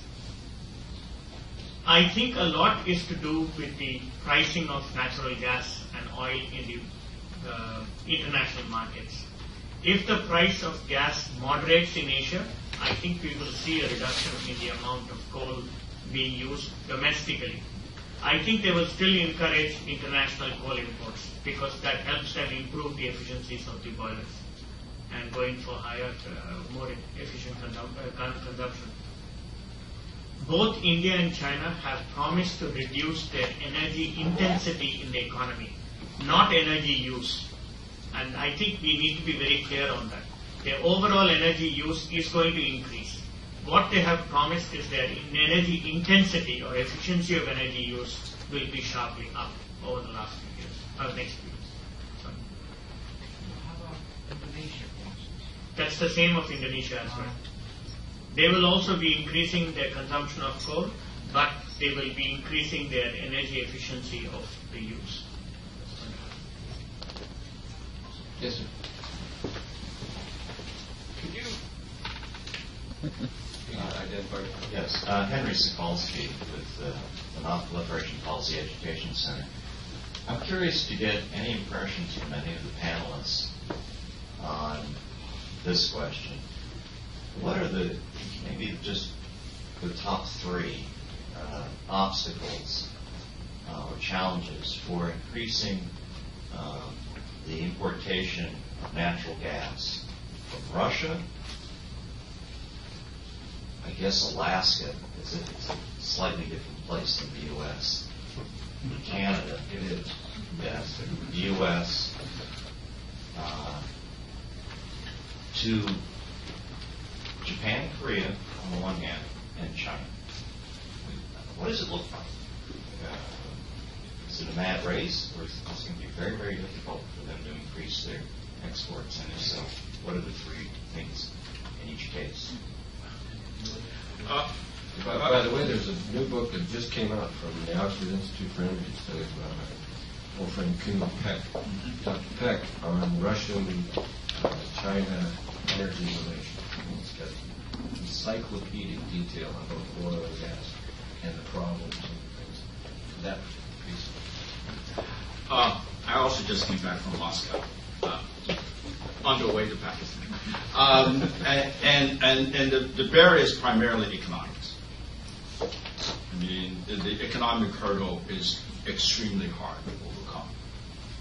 I think a lot is to do with the pricing of natural gas and oil in the uh, international markets. If the price of gas moderates in Asia, I think we will see a reduction in the amount of coal being used domestically. I think they will still encourage international coal imports because that helps them improve the efficiencies of the boilers and going for higher, uh, more efficient uh, con- consumption. Both India and China have promised to reduce their energy intensity in the economy, not energy use. And I think we need to be very clear on that. Their overall energy use is going to increase. What they have promised is their energy intensity or efficiency of energy use will be sharply up over the last few years, or next few years. Sorry. How about Indonesia, for instance? That's the same of Indonesia as well. They will also be increasing their consumption of coal, but they will be increasing their energy efficiency of the use. Yes, sir. Could you uh, identify? Yes, uh, Henry Sokolski with uh, the Non-Proliferation Policy Education Center. I'm curious to get any impressions from any of the panelists on this question. What are the, maybe just the top three uh, obstacles uh, or challenges for increasing um, the importation of natural gas from Russia, I guess Alaska, is a, a slightly different place than the U.S. Canada, It is. yes, the U.S., uh, to Japan Korea on the one hand, and China. What does it look like? Uh, is it a mad race, or is it going to be very, very difficult for them to increase their exports? And if so, what are the three things in each case? Uh, By, by the way, there's a new book that just came out from the Oxford Institute for Energy Studies by my old friend Kuhn Paik, Dr. Paik, on Russian uh, China energy relations. It's got encyclopedic detail on both oil and gas and the problems and things. That piece. Uh, I also just came back from Moscow, uh, on the way to Pakistan. Um, and and, and, and the, the barrier is primarily economics. I mean, the, the economic hurdle is extremely hard to overcome.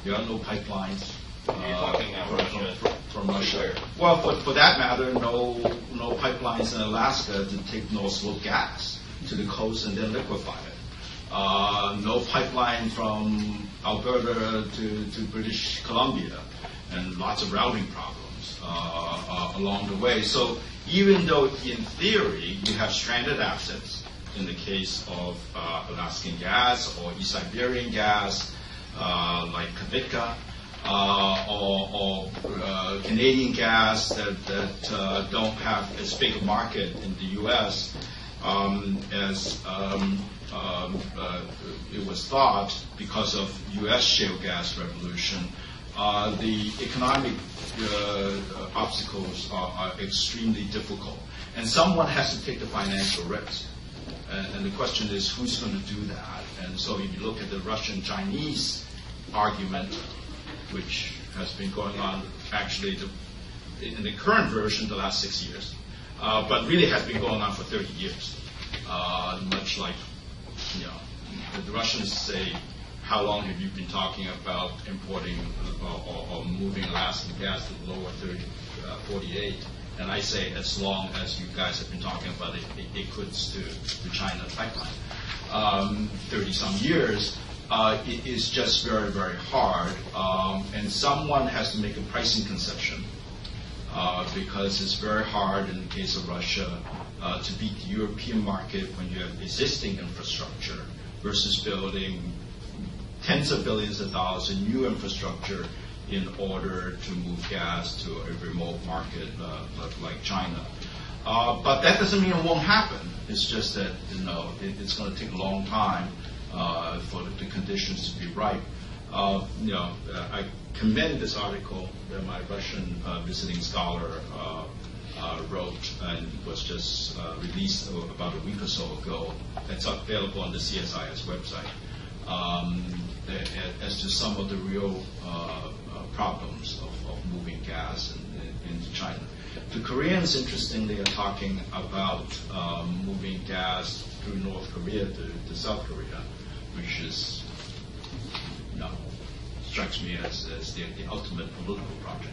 There are no pipelines. You're talking now from, Russia. from, Russia. Well, for, for that matter, no no pipelines in Alaska to take North Slope gas to the coast and then liquefy it. Uh, no pipeline from Alberta to, to British Columbia, and lots of routing problems uh, uh, along the way. So even though in theory you have stranded assets, in the case of uh, Alaskan gas or East Siberian gas, uh, like Kovykta, or, or uh, Canadian gas that, that uh, don't have as big a market in the U.S. Um, as um, um, uh, it was thought because of U.S. shale gas revolution. Uh, the economic uh, obstacles are, are extremely difficult, and someone has to take the financial risk. And, and the question is, who's going to do that? And so, if you look at the Russian-Chinese argument, which has been going on actually the, in the current version the last six years, uh, but really has been going on for 30 years. Uh, much like, you know, the, the Russians say, how long have you been talking about importing uh, or, or moving Alaskan gas to the lower 30, uh, 48? And I say, as long as you guys have been talking about it, it, it could to, to China pipeline. Um, 30 some years, uh, it is just very, very hard. Um, and someone has to make a pricing concession uh, because it's very hard in the case of Russia uh, to beat the European market when you have existing infrastructure versus building tens of billions of dollars in new infrastructure in order to move gas to a remote market uh, like China. Uh, but that doesn't mean it won't happen. It's just that you know it, it's going to take a long time uh, conditions to be right. Uh, you know, I commend this article that my Russian uh, visiting scholar uh, uh, wrote and was just released about a week or so ago. It's available on the CSIS website. Um, as to some of the real problems of, of, moving gas in, in, into China. The Koreans, interestingly, are talking about um, moving gas through North Korea to, to South Korea, which is, strikes me as, as the, the ultimate political project.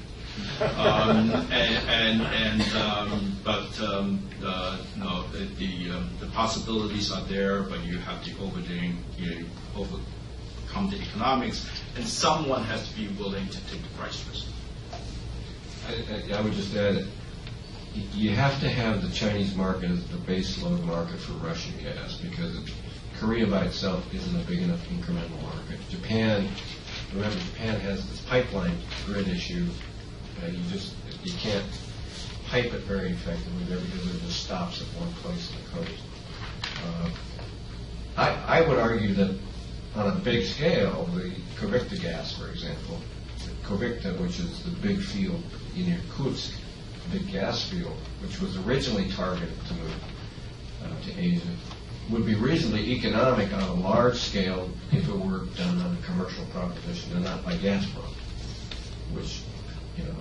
um, and, and, and um, but um, the, no, the the, um, the, possibilities are there, but you have to overdoing, you overcome the economics, and someone has to be willing to take the price risk. I, I, I would just add that you have to have the Chinese market as the base load market for Russian gas because Korea by itself isn't a big enough incremental market. Japan, remember, Japan has this pipeline grid issue. Uh, you just you can't pipe it very effectively there because it just stops at one place on the coast. Uh, I, I would argue that on a big scale, the Kovykta gas, for example, Kovykta, which is the big field in Irkutsk, the big gas field, which was originally targeted to move uh, to Asia, would be reasonably economic on a large scale if it were done on a commercial proposition and not by Gazprom, which, you know,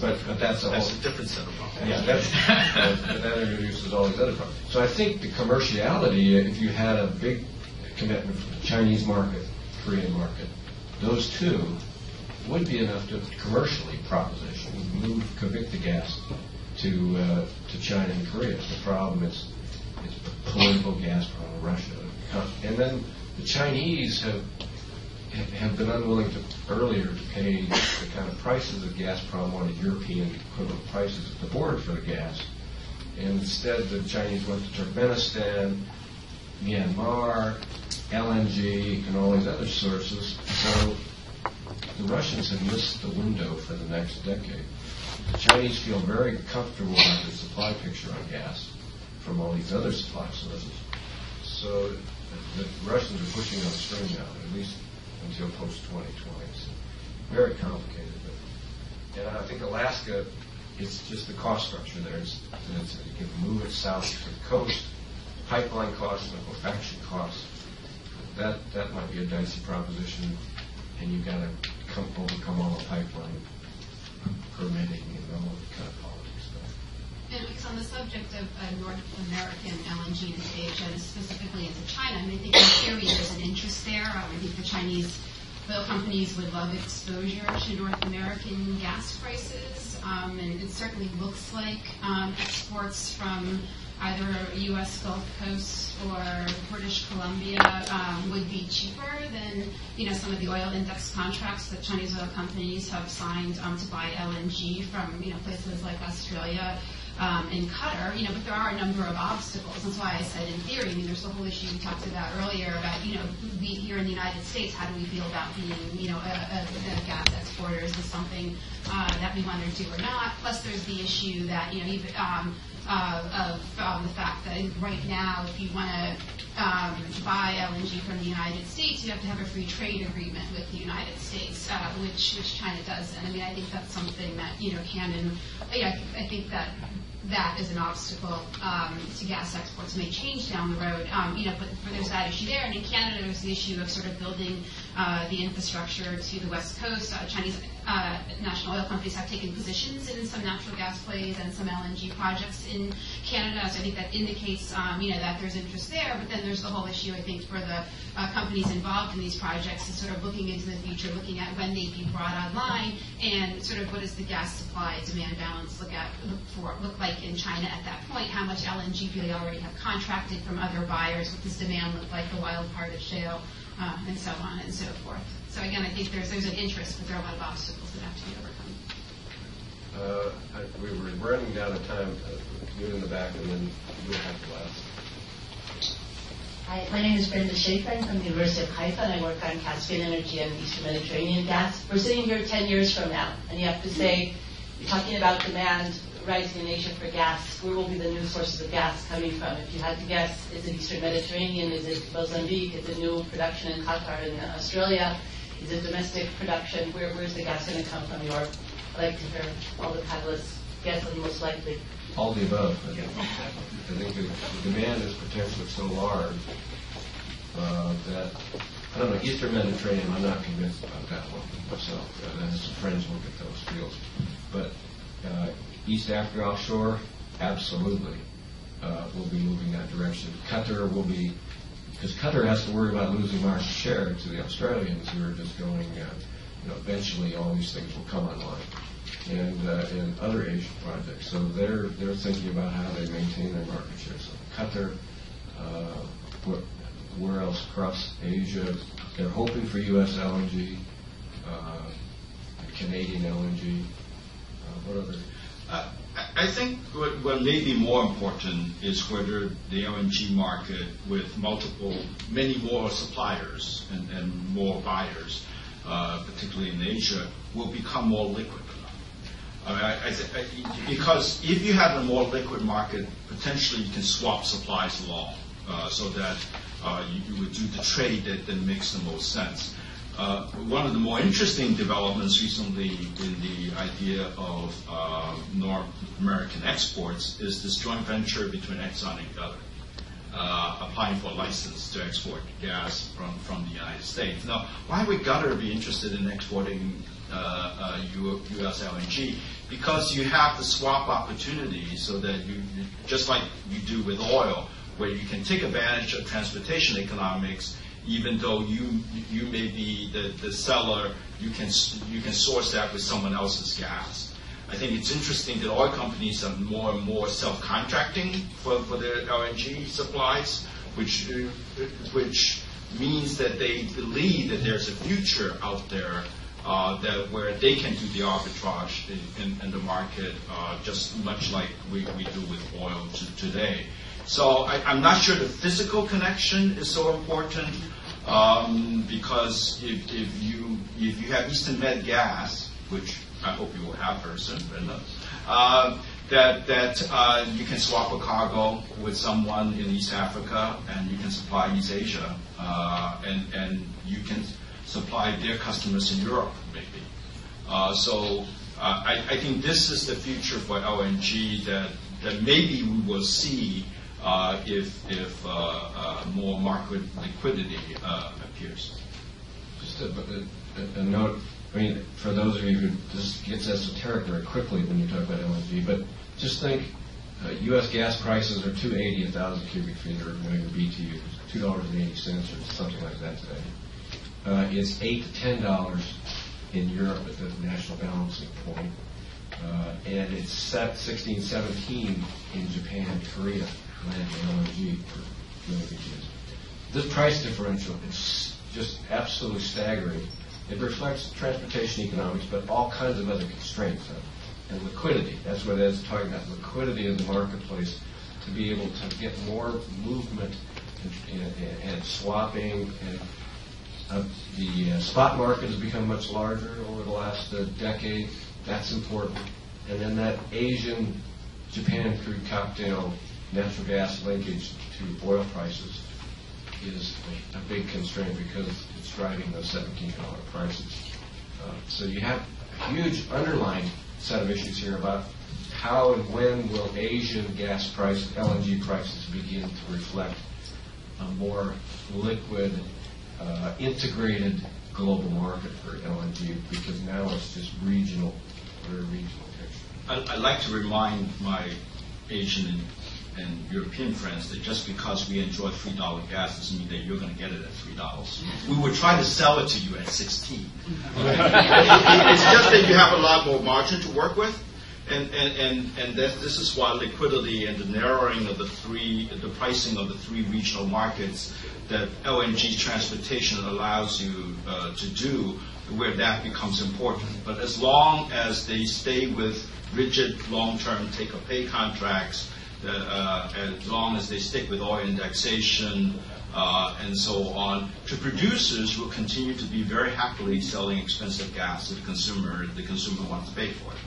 but, but that's a that's whole, a different set of problems. Yeah, that's, that, that introduces all these other problems. So I think the commerciality, if you had a big commitment from the Chinese market, Korean market, those two would be enough to commercially proposition move Kovykta gas to uh, to China and Korea. The problem is it's political gas from Russia, uh, and then the Chinese have have been unwilling to earlier to pay the kind of prices that Gazprom wanted European equivalent prices at the border for the gas. And instead, the Chinese went to Turkmenistan, Myanmar, LNG, and all these other sources. So the Russians have missed the window for the next decade. The Chinese feel very comfortable with the supply picture on gas from all these other supply sources. So the, Russians are pushing on string now, at least until post 2020. So very complicated. But, and I think Alaska, it's just the cost structure there. It's, it's, you can move it south to the coast, pipeline costs, liquefaction costs. That that might be a dicey proposition, and you've got to come, overcome all the pipeline permitting and all the kind of it's on the subject of uh, North American LNG into Asia, and specifically into China. I mean, I think in theory there's an interest there. I think the Chinese oil companies would love exposure to North American gas prices, um, and it certainly looks like um, exports from either U.S. Gulf Coast or British Columbia um, would be cheaper than you know some of the oil index contracts that Chinese oil companies have signed um, to buy LNG from you know places like Australia um, and Qatar, you know, but there are a number of obstacles. That's why I said in theory, I mean, there's the whole issue we talked about earlier about, you know, we here in the United States, how do we feel about being, you know, a, a, a gas exporter? Is this something uh, that we want to do or not? Plus, there's the issue that, you know, even um, uh, of um, the fact that right now, if you want to um, buy LNG from the United States, you have to have a free trade agreement with the United States, uh, which which China doesn't. I mean, I think that's something that you know can and yeah, I think that that is an obstacle um, to gas exports may change down the road. Um, you know, but, but there's that issue there. And in Canada, there's the issue of sort of building uh, the infrastructure to the west coast. Uh, Chinese uh, national oil companies have taken positions in some natural gas plays and some LNG projects in Canada. So I think that indicates, um, you know, that there's interest there. But then there's the whole issue, I think, for the uh, companies involved in these projects is sort of looking into the future, looking at when they'd be brought online, and sort of what does the gas supply demand balance look at look for look like in China at that point? How much LNG do they already have contracted from other buyers? What does demand look like? The wild part of shale, uh, and so on and so forth. So again, I think there's there's an interest, but there are a lot of obstacles that have to be overcome. Uh, I, we were running down a time. Uh, you in the back, and then you have the last. Hi, my name is Brenda Shaffer. I'm from the University of Haifa, and I work on Caspian energy and Eastern Mediterranean gas. We're sitting here 10 years from now, and you have to say, you're talking about demand rising in Asia for gas. Where will be the new sources of gas coming from? If you had to guess, is it Eastern Mediterranean? Is it Mozambique? Is it new production in Qatar and Australia? Is it domestic production? Where, where's the gas going to come from? Your, I'd like to hear all the guess the most likely. All the above. I think, I think the, the demand is potentially so large uh, that, I don't know, Eastern Mediterranean, I'm not convinced about that one myself. Uh, some friends look at those fields. But uh, East Africa offshore, absolutely, uh, will be moving that direction. Qatar will be, because Qatar has to worry about losing market share to the Australians who are just going, uh, you know, eventually all these things will come online and uh, and other Asian projects. So they're they're thinking about how they maintain their market share. So Qatar, uh, where, where else across Asia? They're hoping for U.S. LNG, uh, Canadian LNG. Uh, what other? Uh, I think what, what may be more important is whether the LNG market, with multiple, many more suppliers and, and more buyers, uh, particularly in Asia, will become more liquid. I I, I because if you have a more liquid market, potentially you can swap supplies along uh, so that uh, you, you, would do the trade that, that makes the most sense. Uh, one of the more interesting developments recently in the idea of uh, North American exports is this joint venture between Exxon and Qatar. Uh, applying for a license to export gas from, from the United States. Now, why would Qatar be interested in exporting uh, U.S. Uh, LNG? Because you have the swap opportunity so that you, just like you do with oil, where you can take advantage of transportation economics, even though you you may be the, the seller, you can you can source that with someone else's gas. I think it's interesting that oil companies are more and more self-contracting for, for their LNG supplies, which which means that they believe that there's a future out there uh, that where they can do the arbitrage in, in, in the market, uh, just much like we, we do with oil to, today. So I, am not sure the physical connection is so important um, because if, if you if you have Eastern Med gas, which I hope you will have very soon, Brenda, uh, that that uh, you can swap a cargo with someone in East Africa and you can supply East Asia, uh, and and you can supply their customers in Europe, maybe. Uh, so uh, I, I, think this is the future for LNG that, that maybe we will see if, if uh, uh, more market liquidity uh, appears. Just a, a, a, note, I mean, for those of you who this gets esoteric very quickly when you talk about LNG, but just think U.S. gas prices are 280 a thousand cubic feet or a million BTUs, $2.80 or something like that today. Uh, it's eight to ten dollars in Europe at the national balancing point, uh, and it's set 16, 17 in Japan and Landing LNG for This price differential is just absolutely staggering. It reflects transportation economics, but all kinds of other constraints and liquidity. That's what Ed's talking about, liquidity in the marketplace to be able to get more movement and, and, and swapping and uh, the uh, spot market has become much larger over the last uh, decade. That's important. And then that Asian Japan crude cocktail natural gas linkage to oil prices is a, big constraint because it's driving those $17 prices. Uh, so you have a huge underlying set of issues here about how and when will Asian gas prices, LNG prices begin to reflect a more liquid uh, integrated global market for LNG because now it's just regional, very regional picture. I'd like to remind my Asian and, and European friends that just because we enjoy three dollar gas doesn't mean that you're going to get it at three dollars. We would try to sell it to you at sixteen. it's just that you have a lot more margin to work with. And, and, and, and this, this is why liquidity and the narrowing of the three, the pricing of the three regional markets that LNG transportation allows you uh, to do, where that becomes important. But as long as they stay with rigid long-term take-or-pay contracts, uh, uh, as long as they stick with oil indexation uh, and so on, to producers will continue to be very happily selling expensive gas to the consumer. if The consumer wants to pay for it.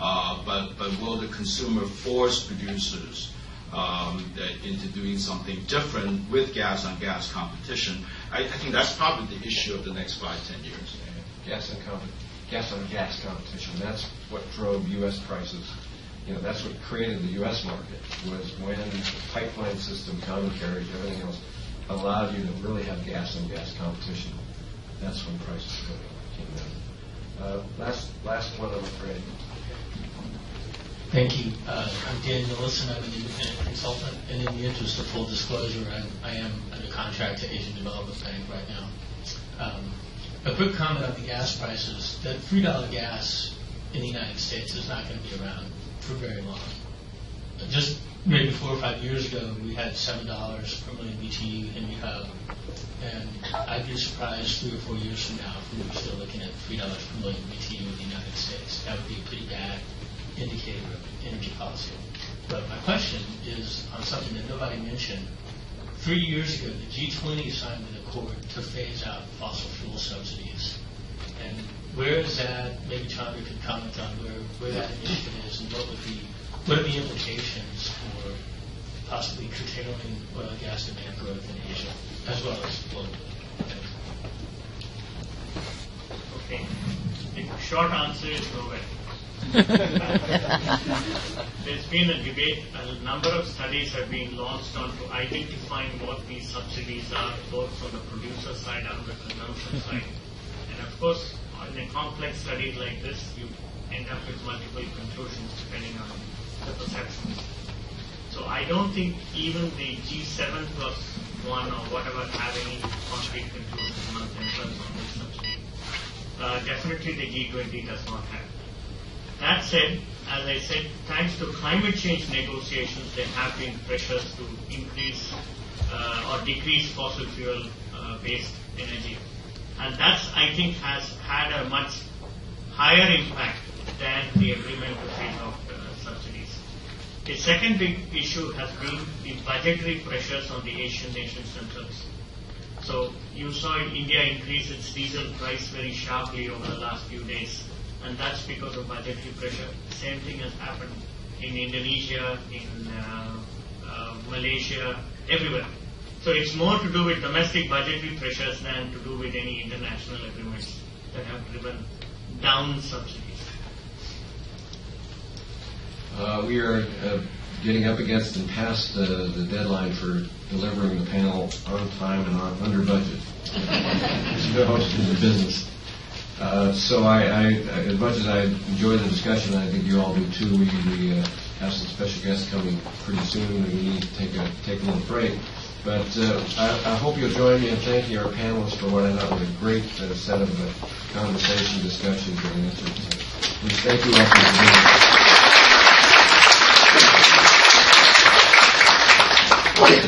Uh, but, but will the consumer force producers um, into doing something different with gas on gas competition. I, I, think that's probably the issue of the next five, ten years. Gas on, gas on gas competition. That's what drove U.S. prices. You know, that's what created the U.S. market was when the pipeline system, common carriage, everything else allowed you to really have gas and gas competition. That's when prices came down. Uh, last, last one, I'm afraid. Thank you. Uh, I'm Dan Millison. I'm an independent consultant, and in the interest of full disclosure, I'm, I am under contract to Asian Development Bank right now. Um, a quick comment on the gas prices. That $3 gas in the United States is not going to be around for very long. Uh, just maybe four or five years ago, we had $7 per million BTU in the hub. And I'd be surprised three or four years from now if we were still looking at $3 per million BTU in the United States. That would be a pretty bad indicator of energy policy. But my question is on something that nobody mentioned. Three years ago, the G20 signed an accord to phase out fossil fuel subsidies. And where is that? Maybe Chander could comment on where, where that initiative is and what would be what are the implications for possibly curtailing oil and gas demand growth in Asia as well as globally? Okay. The short answer is no way. There's been a debate, a number of studies have been launched on to identifying what these subsidies are, both from the producer side and the consumption side. And of course, in a complex study like this, you end up with multiple conclusions depending on the perceptions. So I don't think even the G7 plus one or whatever have any concrete conclusions on themselves on this subsidy. Uh, definitely the G20 does not have. That said, as I said, thanks to climate change negotiations, there have been pressures to increase uh, or decrease fossil fuel uh, based energy. And that's, I think, has had a much higher impact than the agreement to phase off the subsidies. The second big issue has been the budgetary pressures on the Asian nations themselves. So you saw India increase its diesel price very sharply over the last few days, and that's because of budgetary pressure. Same thing has happened in Indonesia, in uh, uh, Malaysia, everywhere. So it's more to do with domestic budgetary pressures than to do with any international agreements that have driven down subsidies. Uh, We are uh, getting up against and past the the deadline for delivering the panel on time and on, under budget. There's no in the business. Uh, So I, I- as much as I enjoy the discussion, I think you all do too, we we, uh, have some special guests coming pretty soon, we need to take a, take a little break. But uh, I I hope you'll join me in thanking our panelists for what I thought was a great uh, set of uh, conversation, discussions, and answers. We Thank you all for being here.